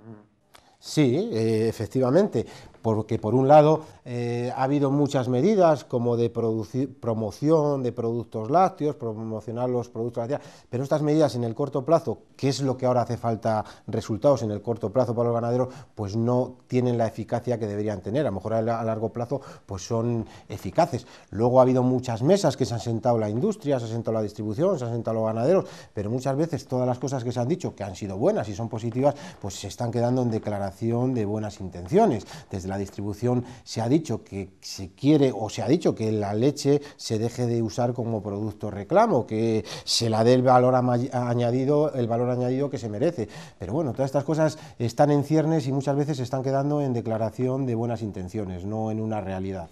A: Sí, eh, efectivamente, porque por un lado eh, ha habido muchas medidas como de promoción de productos lácteos, promocionar los productos lácteos, pero estas medidas en el corto plazo, que es lo que ahora hace falta resultados en el corto plazo para los ganaderos, pues no tienen la eficacia que deberían tener, a lo mejor a largo plazo pues son eficaces. Luego ha habido muchas mesas que se han sentado la industria, se ha sentado la distribución, se han sentado los ganaderos, pero muchas veces todas las cosas que se han dicho, que han sido buenas y son positivas, pues se están quedando en declaración de buenas intenciones. Desde la distribución se ha dicho que se quiere o se ha dicho que la leche se deje de usar como producto reclamo, que se la dé el valor añadido, el valor añadido que se merece. Pero bueno, todas estas cosas están en ciernes y muchas veces se están quedando en declaración de buenas intenciones, no en una realidad.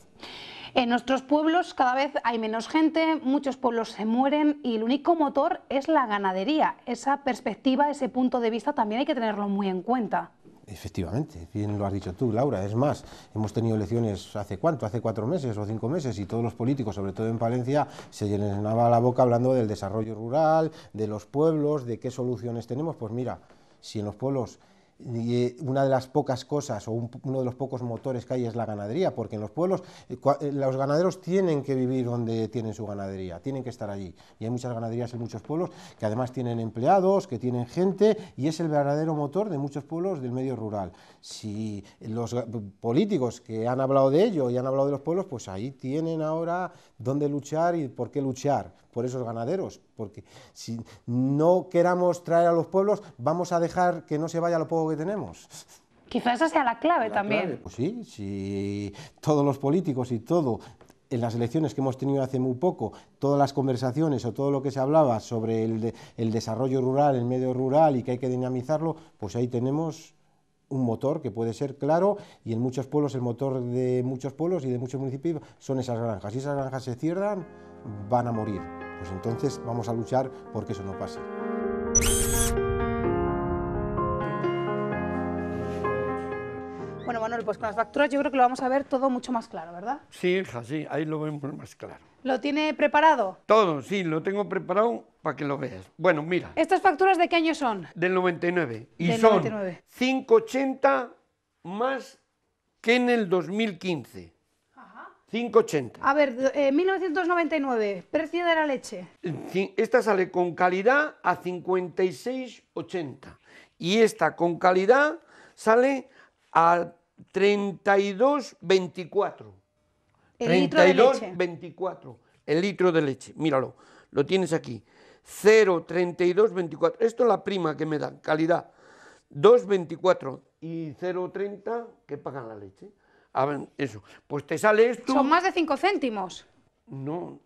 E: En nuestros pueblos cada vez hay menos gente, muchos pueblos se mueren y el único motor es la ganadería. Esa perspectiva, ese punto de vista también hay que tenerlo muy en cuenta.
A: Efectivamente, bien lo has dicho tú, Laura. Es más, hemos tenido elecciones hace cuánto, hace cuatro meses o cinco meses, y todos los políticos, sobre todo en Palencia, se llenaba la boca hablando del desarrollo rural, de los pueblos, de qué soluciones tenemos. Pues mira, si en los pueblos una de las pocas cosas o uno de los pocos motores que hay es la ganadería, porque en los pueblos eh, eh, los ganaderos tienen que vivir donde tienen su ganadería, tienen que estar allí. Y hay muchas ganaderías en muchos pueblos que además tienen empleados, que tienen gente y es el verdadero motor de muchos pueblos del medio rural. Si los políticos que han hablado de ello y han hablado de los pueblos, pues ahí tienen ahora dónde luchar y por qué luchar por esos ganaderos, porque si no queramos traer a los pueblos, vamos a dejar que no se vaya lo poco que tenemos.
E: Quizás esa sea la clave también.
A: Pues sí, si todos los políticos y todo en las elecciones que hemos tenido hace muy poco, todas las conversaciones o todo lo que se hablaba sobre el, el, desarrollo rural, el medio rural y que hay que dinamizarlo, pues ahí tenemos un motor que puede ser claro y en muchos pueblos el motor de muchos pueblos y de muchos municipios son esas granjas. Si esas granjas se cierran, van a morir. Pues entonces vamos a luchar porque eso no pase.
E: Bueno, Manuel, pues con las facturas yo creo que lo vamos a ver todo mucho más claro, ¿verdad?
C: Sí, hija, sí, ahí lo vemos más claro.
E: ¿Lo tiene preparado?
C: Todo, sí, lo tengo preparado para que lo veas. Bueno, mira.
E: ¿Estas facturas de qué año son?
C: Del 99. Y son 580 más que en el 2015. 5,80.
E: A ver, 1999, eh, precio de la leche.
C: Esta sale con calidad a 56,80 y esta con calidad sale a 32,24.
E: El litro de leche.
C: 24, el litro de leche. Míralo, lo tienes aquí. 0,32,24. Esto es la prima que me dan, calidad. 2,24 y 0,30 que pagan la leche. A ver, eso. Pues te sale esto.
E: Son más de 5 céntimos.
C: No,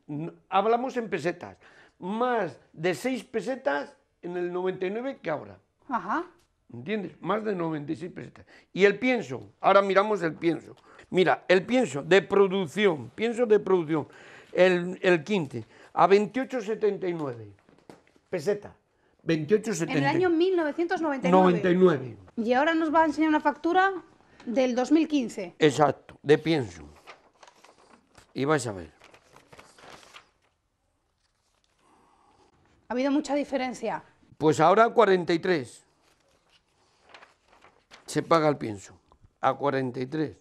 C: hablamos en pesetas. Más de 6 pesetas en el 99 que ahora.
E: Ajá.
C: ¿Entiendes? Más de 96 pesetas. Y el pienso, ahora miramos el pienso. Mira, el pienso de producción, pienso de producción, el, el 15, a 28,79 peseta. 28,79. En
E: el año 1999.
C: 99.
E: Y ahora nos va a enseñar una factura del 2015.
C: Exacto, de pienso. Y vais a ver.
E: ¿Ha habido mucha diferencia?
C: Pues ahora 43. Se paga el pienso. A 43.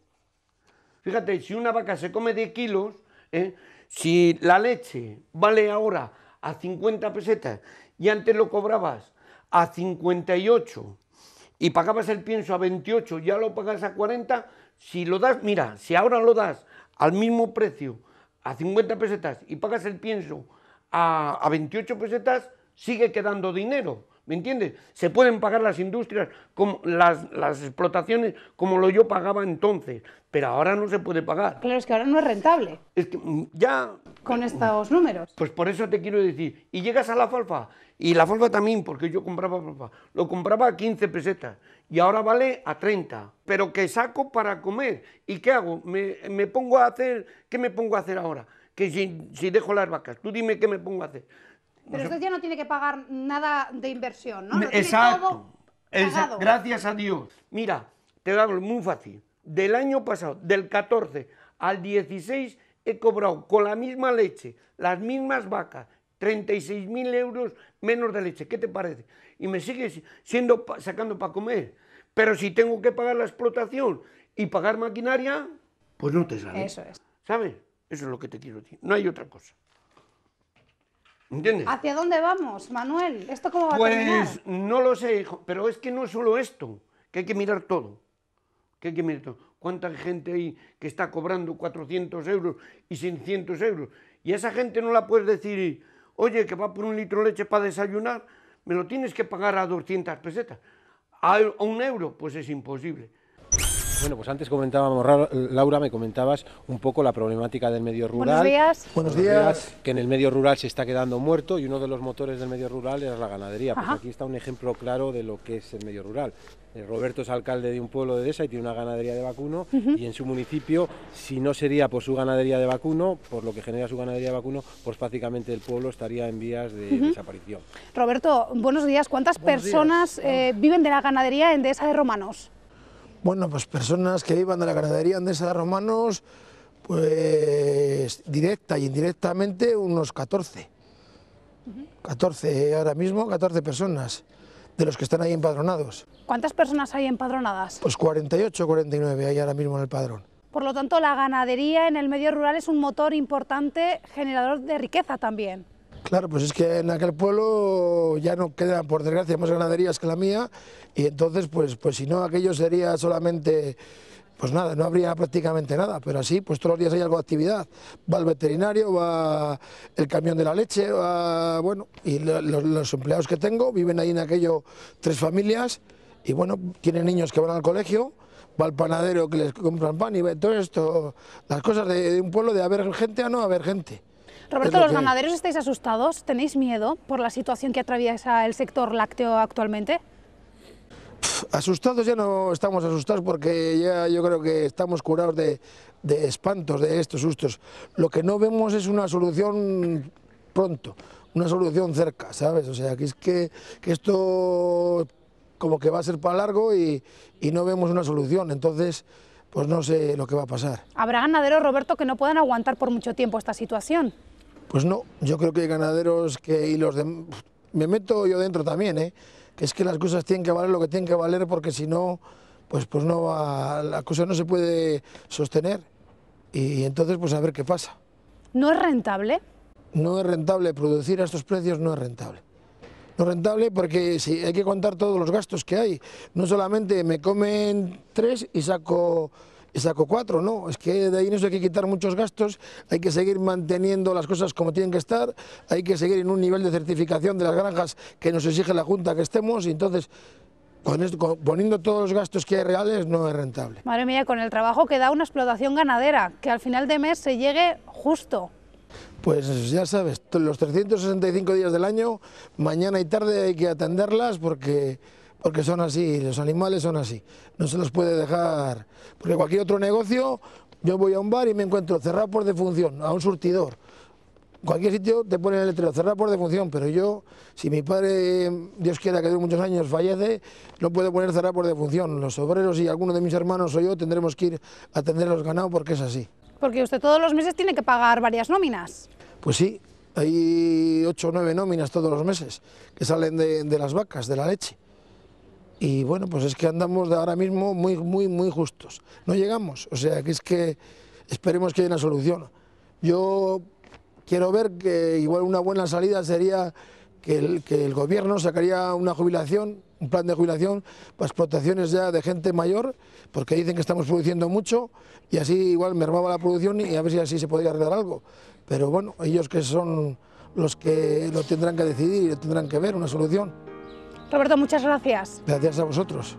C: Fíjate, si una vaca se come 10 kilos, ¿eh? Si la leche vale ahora a 50 pesetas y antes lo cobrabas a 58 y pagabas el pienso a 28, ya lo pagas a 40, si lo das, mira, si ahora lo das al mismo precio, a 50 pesetas, y pagas el pienso a, a 28 pesetas, sigue quedando dinero. ¿Me entiendes? Se pueden pagar las industrias, como las, las, explotaciones, como lo yo pagaba entonces, pero ahora no se puede pagar.
E: Claro, es que ahora no es rentable.
C: Es que mm, ya...
E: Con estos números.
C: Pues por eso te quiero decir, y llegas a la falfa, y la falfa también, porque yo compraba falfa, lo compraba a 15 pesetas, y ahora vale a 30, pero que saco para comer. ¿Y qué hago? Me, me pongo a hacer, ¿qué me pongo a hacer ahora? Que si, si dejo las vacas, tú dime qué me pongo a hacer.
E: Pero usted ya no tiene que pagar nada de inversión, ¿no? Lo
C: Exacto. Exacto. Gracias a Dios. Mira, te lo hago muy fácil. Del año pasado, del 14 al 16, he cobrado con la misma leche, las mismas vacas, 36.000 euros menos de leche. ¿Qué te parece? Y me sigue siendo sacando para comer. Pero si tengo que pagar la explotación y pagar maquinaria, pues no te sale.
E: Eso es.
C: ¿Sabes? Eso es lo que te quiero decir. No hay otra cosa. ¿Entiendes?
E: ¿Hacia dónde vamos, Manuel? ¿Esto cómo va
C: pues,
E: a terminar?
C: Pues no lo sé, hijo, pero es que no es solo esto, que hay que mirar todo. Que hay que mirar todo. ¿Cuánta gente hay que está cobrando 400 euros y 600 euros? Y a esa gente no la puedes decir, oye, que va por un litro de leche para desayunar, me lo tienes que pagar a 200 pesetas. A un euro, pues es imposible.
A: Bueno, pues antes comentábamos, Laura, me comentabas un poco la problemática del medio rural.
E: Buenos días.
D: Buenos días.
A: Que en el medio rural se está quedando muerto y uno de los motores del medio rural es la ganadería. Pues aquí está un ejemplo claro de lo que es el medio rural. Eh, Roberto es alcalde de un pueblo de Desa y tiene una ganadería de vacuno y en su municipio, si no sería por su ganadería de vacuno, por lo que genera su ganadería de vacuno, pues prácticamente el pueblo estaría en vías de desaparición.
E: Roberto, buenos días. ¿Cuántas personas eh, viven de la ganadería en Dehesa de Romanos?
D: Bueno, pues personas que vivan de la ganadería andesa de romanos, pues directa y indirectamente unos 14. 14 ahora mismo, 14 personas de los que están ahí empadronados.
E: ¿Cuántas personas hay empadronadas?
D: Pues 48 o 49 hay ahora mismo en el padrón.
E: Por lo tanto, la ganadería en el medio rural es un motor importante generador de riqueza también.
D: Claro, pues es que en aquel pueblo ya no quedan, por desgracia, más ganaderías que la mía y entonces, pues, pues si no, aquello sería solamente, pues nada, no habría prácticamente nada, pero así, pues todos los días hay algo de actividad. Va el veterinario, va el camión de la leche, va, bueno, y lo, lo, los empleados que tengo viven ahí en aquello tres familias y bueno, tienen niños que van al colegio, va el panadero que les compran pan y todo esto, las cosas de, de un pueblo de haber gente a no haber gente.
E: Roberto, ¿los ganaderos estáis asustados? ¿Tenéis miedo por la situación que atraviesa el sector lácteo actualmente?
D: Asustados ya no estamos asustados porque ya yo creo que estamos curados de, de espantos, de estos sustos. Lo que no vemos es una solución pronto, una solución cerca, ¿sabes? O sea, que es que, que esto como que va a ser para largo y, y no vemos una solución. Entonces, pues no sé lo que va a pasar.
E: ¿Habrá ganaderos, Roberto, que no puedan aguantar por mucho tiempo esta situación?
D: Pues no, yo creo que hay ganaderos que, y los de, me meto yo dentro también, ¿eh? que es que las cosas tienen que valer lo que tienen que valer porque si no, pues, pues no va, la cosa no se puede sostener y entonces pues a ver qué pasa.
E: ¿No es rentable?
D: No es rentable, producir a estos precios no es rentable. No es rentable porque si hay que contar todos los gastos que hay. No solamente me comen tres y saco y saco cuatro, no, es que de ahí no hay que quitar muchos gastos, hay que seguir manteniendo las cosas como tienen que estar, hay que seguir en un nivel de certificación de las granjas que nos exige la Junta que estemos y entonces con esto, con, poniendo todos los gastos que hay reales no es rentable.
E: Madre mía, con el trabajo que da una explotación ganadera, que al final de mes se llegue justo.
D: Pues ya sabes, los 365 días del año, mañana y tarde hay que atenderlas porque porque son así, los animales son así, no se los puede dejar, porque cualquier otro negocio, yo voy a un bar y me encuentro cerrado por defunción, a un surtidor, cualquier sitio te ponen el letrero, cerrado por defunción, pero yo, si mi padre, Dios quiera que dure muchos años, fallece, no puedo poner cerrado por defunción, los obreros y algunos de mis hermanos o yo tendremos que ir a atender a los ganados porque es así.
E: Porque usted todos los meses tiene que pagar varias nóminas.
D: Pues sí, hay ocho o nueve nóminas todos los meses que salen de, de las vacas, de la leche y bueno, pues es que andamos de ahora mismo muy, muy, muy justos. No llegamos, o sea, que es que esperemos que haya una solución. Yo quiero ver que igual una buena salida sería que el, que el gobierno sacaría una jubilación, un plan de jubilación para explotaciones ya de gente mayor, porque dicen que estamos produciendo mucho y así igual mermaba la producción y a ver si así se podría arreglar algo. Pero bueno, ellos que son los que lo tendrán que decidir y lo tendrán que ver, una solución.
E: Roberto, muchas gracias.
D: Gracias a vosotros.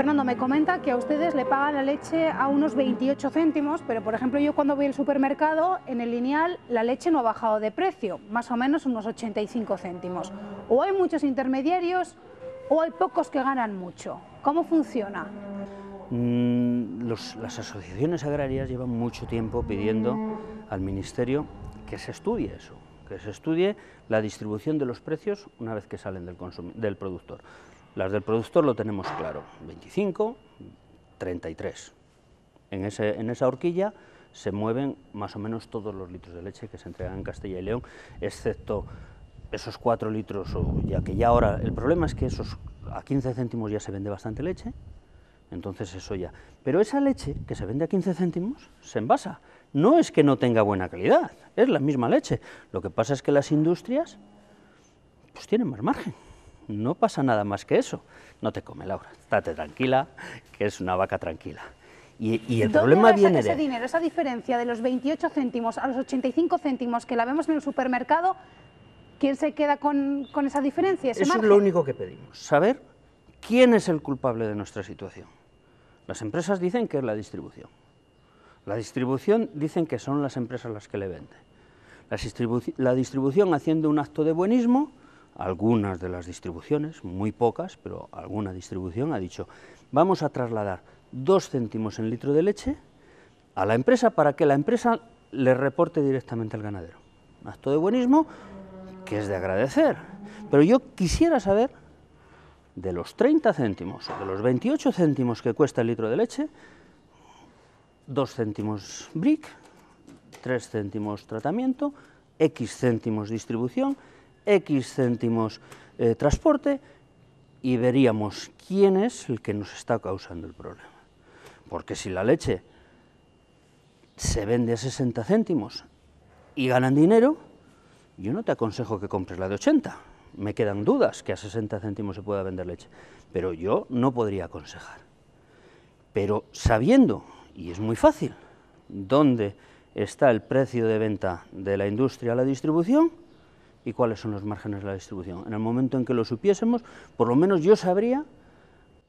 E: Fernando, me comenta que a ustedes le pagan la leche a unos 28 céntimos, pero por ejemplo yo cuando voy al supermercado, en el lineal la leche no ha bajado de precio, más o menos unos 85 céntimos. O hay muchos intermediarios o hay pocos que ganan mucho. ¿Cómo funciona?
B: Mm, los- las asociaciones agrarias llevan mucho tiempo pidiendo al Ministerio que se estudie eso, que se estudie la distribución de los precios una vez que salen del, del productor. Las del productor lo tenemos claro, 25, 33. En, ese, en esa horquilla se mueven más o menos todos los litros de leche que se entregan en Castilla y León, excepto esos 4 litros, ya que ya ahora, el problema es que esos a 15 céntimos ya se vende bastante leche, entonces eso ya. Pero esa leche que se vende a 15 céntimos se envasa. No es que no tenga buena calidad, es la misma leche. Lo que pasa es que las industrias pues tienen más margen. No pasa nada más que eso. No te come, Laura. Estate tranquila, que es una vaca tranquila. Y, y el
E: ¿Dónde
B: problema viene
E: ese
B: de...
E: dinero, esa diferencia de los 28 céntimos a los 85 céntimos que la vemos en el supermercado? ¿Quién se queda con, con esa diferencia, ese
B: Eso es lo único que pedimos, saber quién es el culpable de nuestra situación. Las empresas dicen que es la distribución. La distribución dicen que son las empresas las que le venden. La, distribu- la distribución haciendo un acto de buenismo, algunas de las distribuciones, muy pocas, pero alguna distribución ha dicho, vamos a trasladar dos céntimos en litro de leche a la empresa para que la empresa le reporte directamente al ganadero. Un acto de buenismo que es de agradecer. Pero yo quisiera saber de los 30 céntimos o de los 28 céntimos que cuesta el litro de leche, 2 céntimos brick, 3 céntimos tratamiento, X céntimos distribución, X céntimos eh, transporte y veríamos quién es el que nos está causando el problema. Porque si la leche se vende a 60 céntimos y ganan dinero, yo no te aconsejo que compres la de 80. Me quedan dudas que a 60 céntimos se pueda vender leche, pero yo no podría aconsejar. Pero sabiendo, y es muy fácil, dónde está el precio de venta de la industria a la distribución y cuáles son los márgenes de la distribución. En el momento en que lo supiésemos, por lo menos yo sabría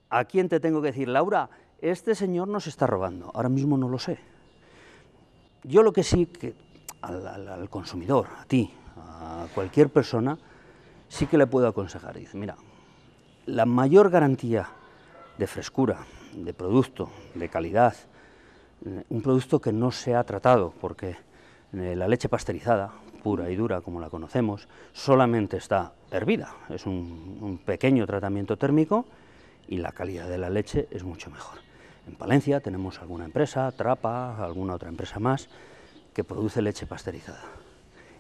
B: a quién te tengo que decir, Laura, este señor nos está robando. Ahora mismo no lo sé. Yo lo que sí que al, al- al consumidor, a ti, a cualquier persona, sí que le puedo aconsejar. Dice, mira, la mayor garantía de frescura, de producto, de calidad, eh, un producto que no se ha tratado, porque eh, la leche pasteurizada, pura y dura como la conocemos, solamente está hervida, es un, un pequeño tratamiento térmico y la calidad de la leche es mucho mejor. En Palencia tenemos alguna empresa, Trapa, alguna otra empresa más, que produce leche pasteurizada.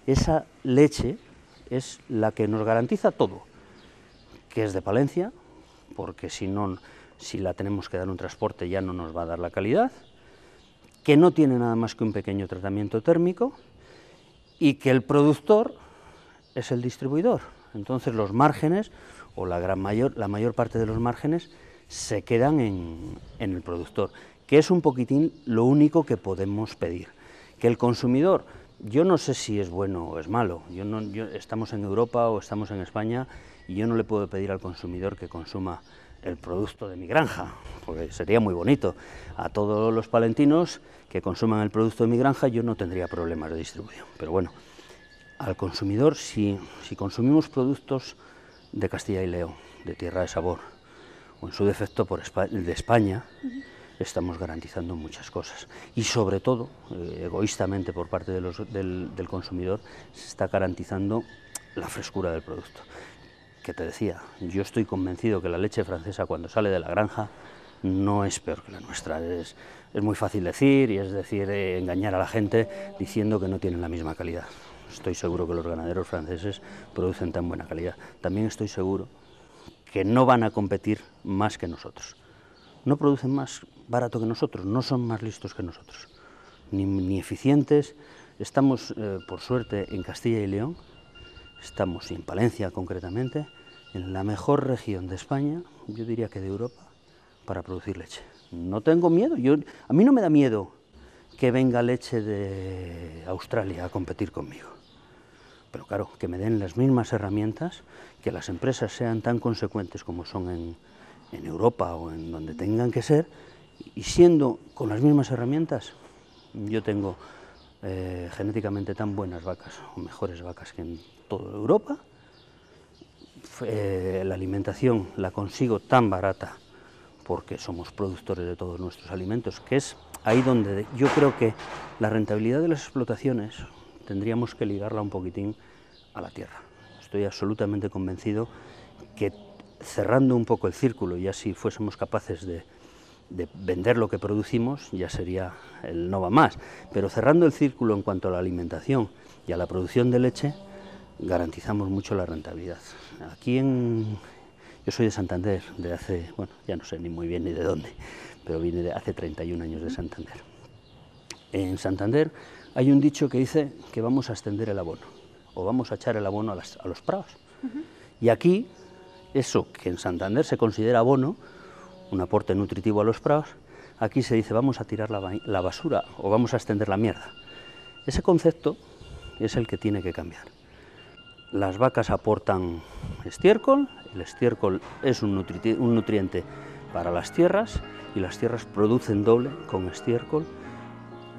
B: Esa leche es la que nos garantiza todo, que es de Palencia, porque si no, si la tenemos que dar un transporte ya no nos va a dar la calidad, que no tiene nada más que un pequeño tratamiento térmico y que el productor es el distribuidor. Entonces los márgenes, o la, gran mayor, la mayor parte de los márgenes, se quedan en, en el productor, que es un poquitín lo único que podemos pedir. Que el consumidor, yo no sé si es bueno o es malo, yo no, yo- estamos en Europa o estamos en España y yo no le puedo pedir al consumidor que consuma el producto de mi granja, porque sería muy bonito. A todos los palentinos que consuman el producto de mi granja yo no tendría problemas de distribución, pero bueno, al consumidor, si, si consumimos productos de Castilla y León, de Tierra de Sabor, o en su defecto por Espa- de España, estamos garantizando muchas cosas. Y sobre todo, eh, egoístamente por parte de los- del, del consumidor, se está garantizando la frescura del producto. Que te decía, yo estoy convencido que la leche francesa cuando sale de la granja no es peor que la nuestra. Es, es muy fácil decir y es decir, eh, engañar a la gente diciendo que no tienen la misma calidad. estoy seguro que los ganaderos franceses producen tan buena calidad. También estoy seguro que no van a competir más que nosotros. No producen más barato que nosotros, no son más listos que nosotros, ni, eficientes. Estamos, eh, por suerte, en Castilla y León, estamos en Palencia concretamente, en la mejor región de España, yo diría que de Europa, para producir leche. No tengo miedo, yo, a mí no me da miedo que venga leche de Australia a competir conmigo. Pero claro, que me den las mismas herramientas, que las empresas sean tan consecuentes como son en, Europa o en donde tengan que ser, y siendo con las mismas herramientas, yo tengo eh, genéticamente tan buenas vacas, o mejores vacas que en toda Europa, eh, la alimentación la consigo tan barata porque somos productores de todos nuestros alimentos, que es ahí donde yo creo que la rentabilidad de las explotaciones tendríamos que ligarla un poquitín a la tierra. Estoy absolutamente convencido que cerrando un poco el círculo, ya si fuésemos capaces de, de vender lo que producimos, ya sería el no va más, pero cerrando el círculo en cuanto a la alimentación y a la producción de leche, garantizamos mucho la rentabilidad. Aquí en, yo soy de Santander, de hace, bueno, ya no sé ni muy bien ni de dónde, pero vine de hace 31 años de Santander. En Santander hay un dicho que dice que vamos a extender el abono, o vamos a echar el abono a, los prados. Y aquí, eso que en Santander se considera abono, un aporte nutritivo a los prados, aquí se dice vamos a tirar la, basura o vamos a extender la mierda. Ese concepto es el que tiene que cambiar. Las vacas aportan estiércol, el estiércol es un, nutriente para las tierras y las tierras producen doble con estiércol.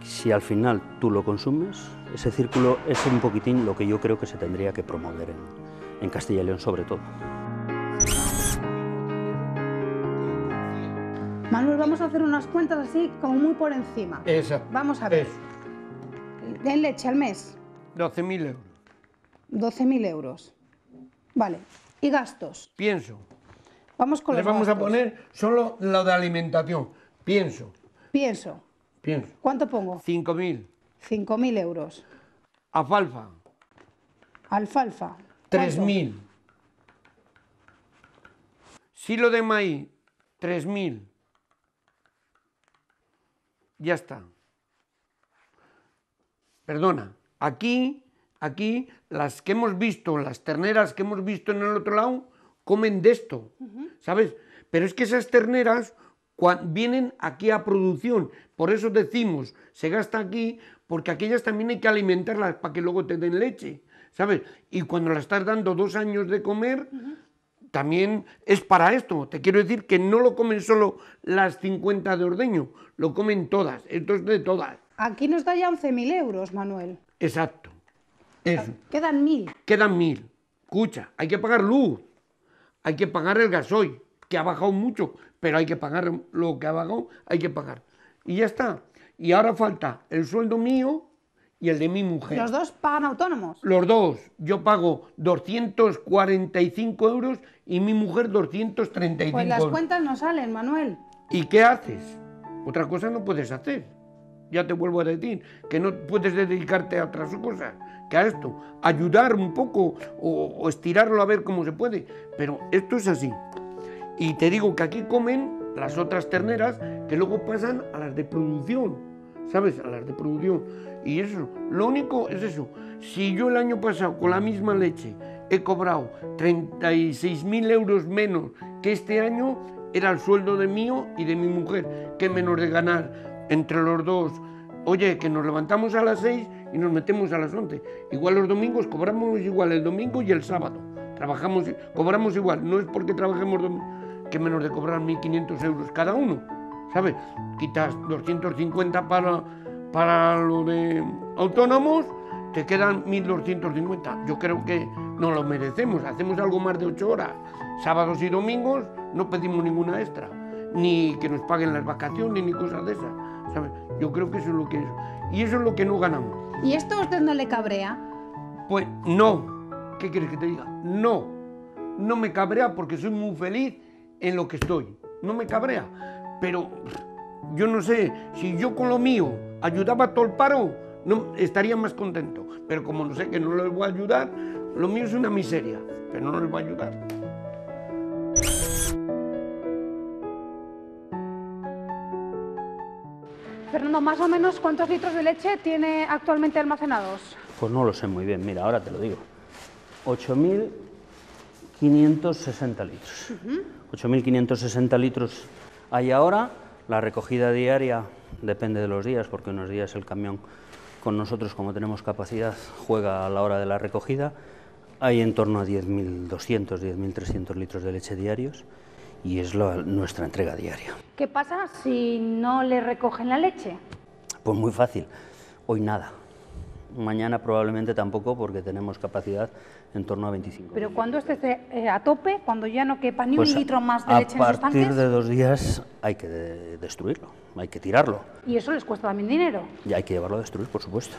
B: Si al final tú lo consumes, ese círculo es un poquitín lo que yo creo que se tendría que promover en, Castilla y León sobre todo.
E: Manuel, vamos a hacer unas cuentas así como muy por encima.
C: Exacto.
E: Vamos a ver. En leche al mes.
C: 12.000 euros.
E: 12.000 euros. Vale. ¿Y gastos?
C: Pienso.
E: Vamos con
C: Les vamos a poner solo lo de alimentación. Pienso.
E: Pienso.
C: Pienso.
E: ¿Cuánto pongo?
C: 5.000.
E: 5.000 euros.
C: Alfalfa.
E: Alfalfa.
C: 3.000. Silo de maíz. 3.000. Ya está. Perdona. Aquí Aquí, las que hemos visto, las terneras que hemos visto en el otro lado, comen de esto, ¿sabes? Pero es que esas terneras vienen aquí a producción, por eso decimos, se gasta aquí, porque aquellas también hay que alimentarlas para que luego te den leche, ¿sabes? Y cuando las estás dando dos años de comer, también es para esto. Te quiero decir que no lo comen solo las 50 de ordeño, lo comen todas, esto es de todas.
E: Aquí nos da ya 11.000 euros, Manuel.
C: Exacto.
E: Quedan mil.
C: Quedan mil. Escucha, hay que pagar luz, hay que pagar el gasoil, que ha bajado mucho, pero hay que pagar lo que ha bajado, hay que pagar. Y ya está. Y ahora falta el sueldo mío y el de mi mujer.
E: ¿Los dos pagan autónomos?
C: Los dos. Yo pago 245 euros y mi mujer 235
E: Pues las cuentas no salen, Manuel.
C: ¿Y qué haces? Otra cosa no puedes hacer. Ya te vuelvo a decir, que no puedes dedicarte a otras cosas a esto, ayudar un poco o, estirarlo a ver cómo se puede, pero esto es así. Y te digo que aquí comen las otras terneras que luego pasan a las de producción, ¿sabes? A las de producción. Y eso, lo único es eso. Si yo el año pasado con la misma leche he cobrado 36.000 euros menos que este año, era el sueldo de mío y de mi mujer, que menos de ganar entre los dos. Oye, que nos levantamos a las 6 y nos metemos a las 11. Igual los domingos cobramos igual el domingo y el sábado. Trabajamos, cobramos igual. No es porque trabajemos que menos de cobrar 1.500 euros cada uno. ¿Sabes? Quitas 250 para, para lo de autónomos, te quedan 1.250. Yo creo que no lo merecemos. Hacemos algo más de 8 horas. Sábados y domingos no pedimos ninguna extra. Ni que nos paguen las vacaciones, ni cosas de esas. ¿Sabes? Yo creo que eso es lo que es. Y eso es lo que no ganamos.
E: ¿Y esto a usted no le cabrea?
C: Pues no. ¿Qué quieres que te diga? No. No me cabrea porque soy muy feliz en lo que estoy. No me cabrea. Pero yo no sé, si yo con lo mío ayudaba a todo el paro, no, estaría más contento. Pero como no sé que no les voy a ayudar, lo mío es una miseria, pero no les voy a ayudar.
E: Fernando, más o menos, ¿cuántos litros de leche tiene actualmente almacenados?
B: Pues no lo sé muy bien, mira, ahora te lo digo. 8.560 litros. 8.560 litros hay ahora. La recogida diaria depende de los días, porque unos días el camión con nosotros, como tenemos capacidad, juega a la hora de la recogida. Hay en torno a 10.200, 10.300 litros de leche diarios y es nuestra entrega diaria.
E: ¿Qué pasa si no le recogen la leche?
B: Pues muy fácil, hoy nada. Mañana probablemente tampoco porque tenemos capacidad en torno a 25.
E: Pero cuando esté eh, a tope, cuando ya no quepa ni un pues litro más de leche en sus
B: tanques... A partir de dos días hay que destruirlo, hay que tirarlo.
E: ¿Y eso les cuesta también dinero?
B: Y hay que llevarlo a destruir, por supuesto.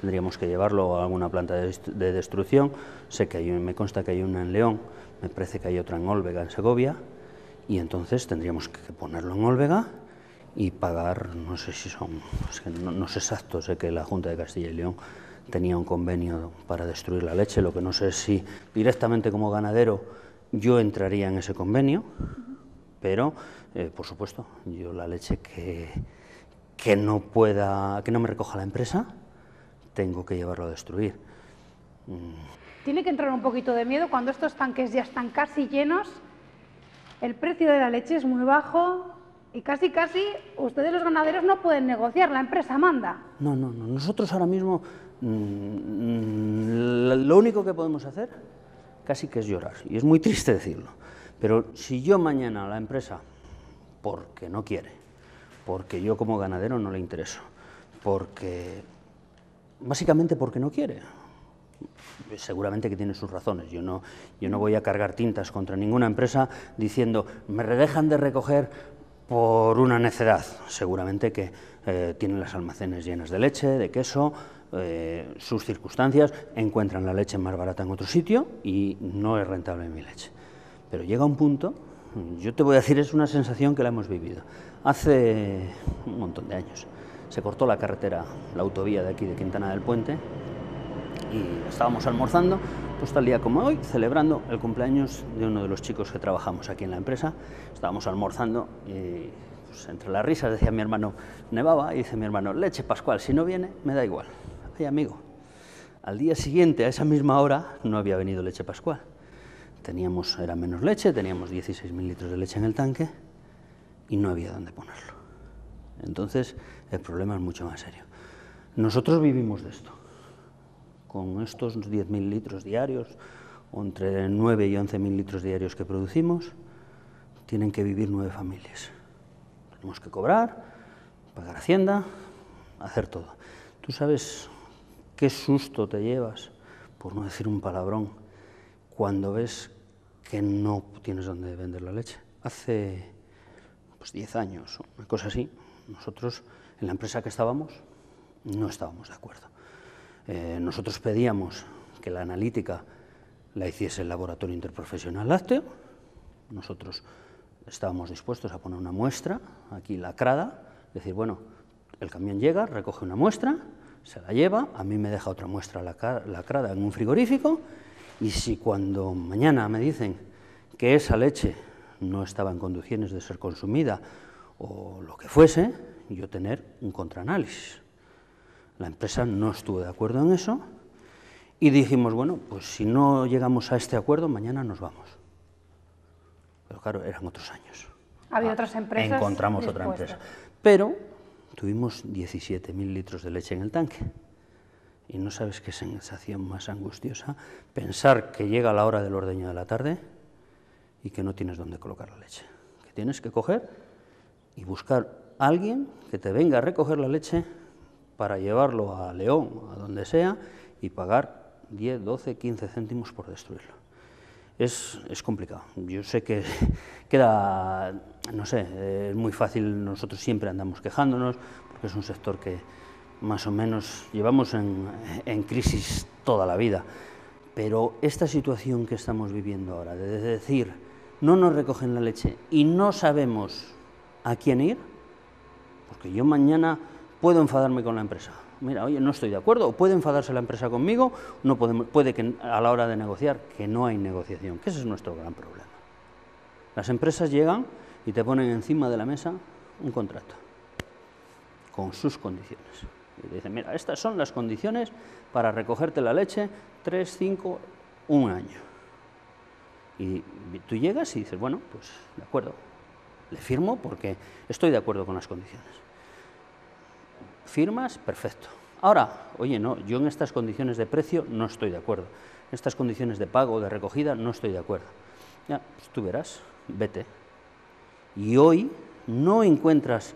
B: Tendríamos que llevarlo a alguna planta de, destrucción. Sé que hay, me consta que hay una en León, me parece que hay otra en Olvega, en Segovia, y entonces tendríamos que ponerlo en Olvega y pagar, no sé si son, no, no exacto, sé que la Junta de Castilla y León tenía un convenio para destruir la leche, lo que no sé si directamente como ganadero yo entraría en ese convenio, pero eh, por supuesto, yo la leche que, que no pueda, que no me recoja la empresa, tengo que llevarlo a destruir.
E: Tiene que entrar un poquito de miedo. Cuando estos tanques ya están casi llenos, el precio de la leche es muy bajo, y casi, casi, ustedes los ganaderos no pueden negociar, la empresa manda.
B: No, no, no. Nosotros ahora mismo mm, lo único que podemos hacer casi que es llorar. Y es muy triste decirlo. Pero si yo mañana a la empresa, porque no quiere, porque yo como ganadero no le intereso, porque básicamente porque no quiere, seguramente que tiene sus razones. Yo no, yo no voy a cargar tintas contra ninguna empresa diciendo me dejan de recoger por una necedad, seguramente que eh, tienen las almacenes llenas de leche, de queso, eh, sus circunstancias, encuentran la leche más barata en otro sitio y no es rentable mi leche. Pero llega un punto, yo te voy a decir, es una sensación que la hemos vivido. Hace un montón de años se cortó la carretera, la autovía de aquí de Quintana del Puente y estábamos almorzando pues tal día como hoy, celebrando el cumpleaños de uno de los chicos que trabajamos aquí en la empresa. Estábamos almorzando y pues, entre las risas decía mi hermano, nevaba, y dice mi hermano, leche Pascual, si no viene, me da igual. Ay, amigo, al día siguiente, a esa misma hora, no había venido leche Pascual. Teníamos, era menos leche, teníamos 16.000 litros de leche en el tanque y no había dónde ponerlo. Entonces, el problema es mucho más serio. Nosotros vivimos de esto con estos 10.000 litros diarios, o entre 9 y 11.000 litros diarios que producimos, tienen que vivir nueve familias. Tenemos que cobrar, pagar Hacienda, hacer todo. ¿Tú sabes qué susto te llevas, por no decir un palabrón, cuando ves que no tienes dónde vender la leche? Hace pues, 10 años, una cosa así, nosotros en la empresa que estábamos no estábamos de acuerdo. Eh, nosotros pedíamos que la analítica la hiciese el Laboratorio Interprofesional Lácteo. Nosotros estábamos dispuestos a poner una muestra aquí lacrada, decir, bueno, el camión llega, recoge una muestra, se la lleva, a mí me deja otra muestra lacrada en un frigorífico y si cuando mañana me dicen que esa leche no estaba en condiciones de ser consumida o lo que fuese, yo tener un contraanálisis. La empresa no estuvo de acuerdo en eso y dijimos, bueno, pues si no llegamos a este acuerdo, mañana nos vamos. Pero claro, eran otros años.
E: Había ah, otras empresas.
B: Encontramos otra empresa. Pero tuvimos 17.000 litros de leche en el tanque. Y no sabes qué sensación más angustiosa pensar que llega la hora del ordeño de la tarde y que no tienes dónde colocar la leche. Que tienes que coger y buscar a alguien que te venga a recoger la leche para llevarlo a León, a donde sea, y pagar 10, 12, 15 céntimos por destruirlo. Es, es, complicado. Yo sé que queda, no sé, es muy fácil, nosotros siempre andamos quejándonos, porque es un sector que más o menos llevamos en, en crisis toda la vida. Pero esta situación que estamos viviendo ahora, de decir, no nos recogen la leche y no sabemos a quién ir, porque yo mañana puedo enfadarme con la empresa, mira, oye, no estoy de acuerdo, o puede enfadarse la empresa conmigo, no podemos, puede que a la hora de negociar, que no hay negociación, que ese es nuestro gran problema. Las empresas llegan y te ponen encima de la mesa un contrato con sus condiciones. Y te dicen, mira, estas son las condiciones para recogerte la leche, tres, cinco, un año. Y tú llegas y dices, bueno, pues de acuerdo, le firmo porque estoy de acuerdo con las condiciones. Firmas, perfecto. Ahora, oye, no, yo en estas condiciones de precio no estoy de acuerdo. En estas condiciones de pago, de recogida, no estoy de acuerdo. Ya, pues tú verás, vete. Y hoy no encuentras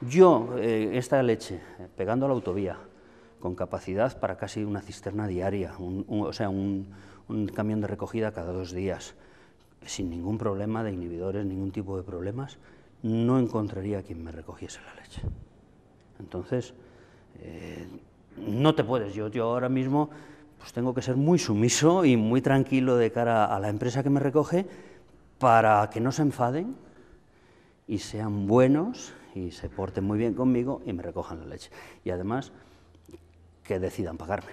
B: yo eh, esta leche eh, pegando a la autovía con capacidad para casi una cisterna diaria, o sea, un, un camión de recogida cada dos días, sin ningún problema de inhibidores, ningún tipo de problemas, no encontraría quien me recogiese la leche. Entonces, eh, no te puedes, yo, yo ahora mismo pues tengo que ser muy sumiso y muy tranquilo de cara a la empresa que me recoge para que no se enfaden y sean buenos y se porten muy bien conmigo y me recojan la leche. Y además que decidan pagarme,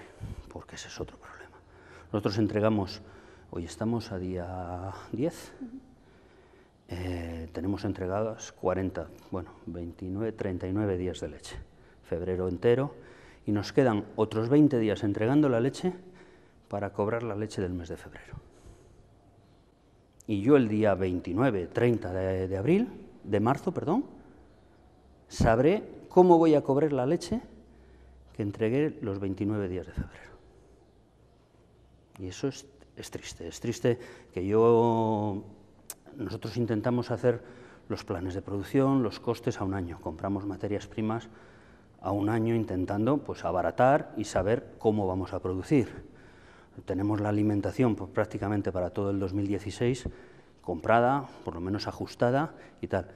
B: porque ese es otro problema. Nosotros entregamos, hoy estamos a día 10, eh, tenemos entregadas 40, bueno, 29, 39 días de leche, febrero entero, y nos quedan otros 20 días entregando la leche para cobrar la leche del mes de febrero. Y yo el día 29, 30 de, de abril, de marzo, perdón, sabré cómo voy a cobrar la leche que entregué los 29 días de febrero. Y eso es, es triste, es triste que yo, nosotros intentamos hacer los planes de producción, los costes a un año, compramos materias primas a un año intentando pues abaratar y saber cómo vamos a producir. Tenemos la alimentación pues, prácticamente para todo el 2016 comprada, por lo menos ajustada y tal.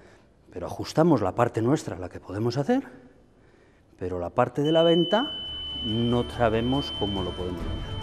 B: Pero ajustamos la parte nuestra, la que podemos hacer, pero la parte de la venta no sabemos cómo lo podemos hacer.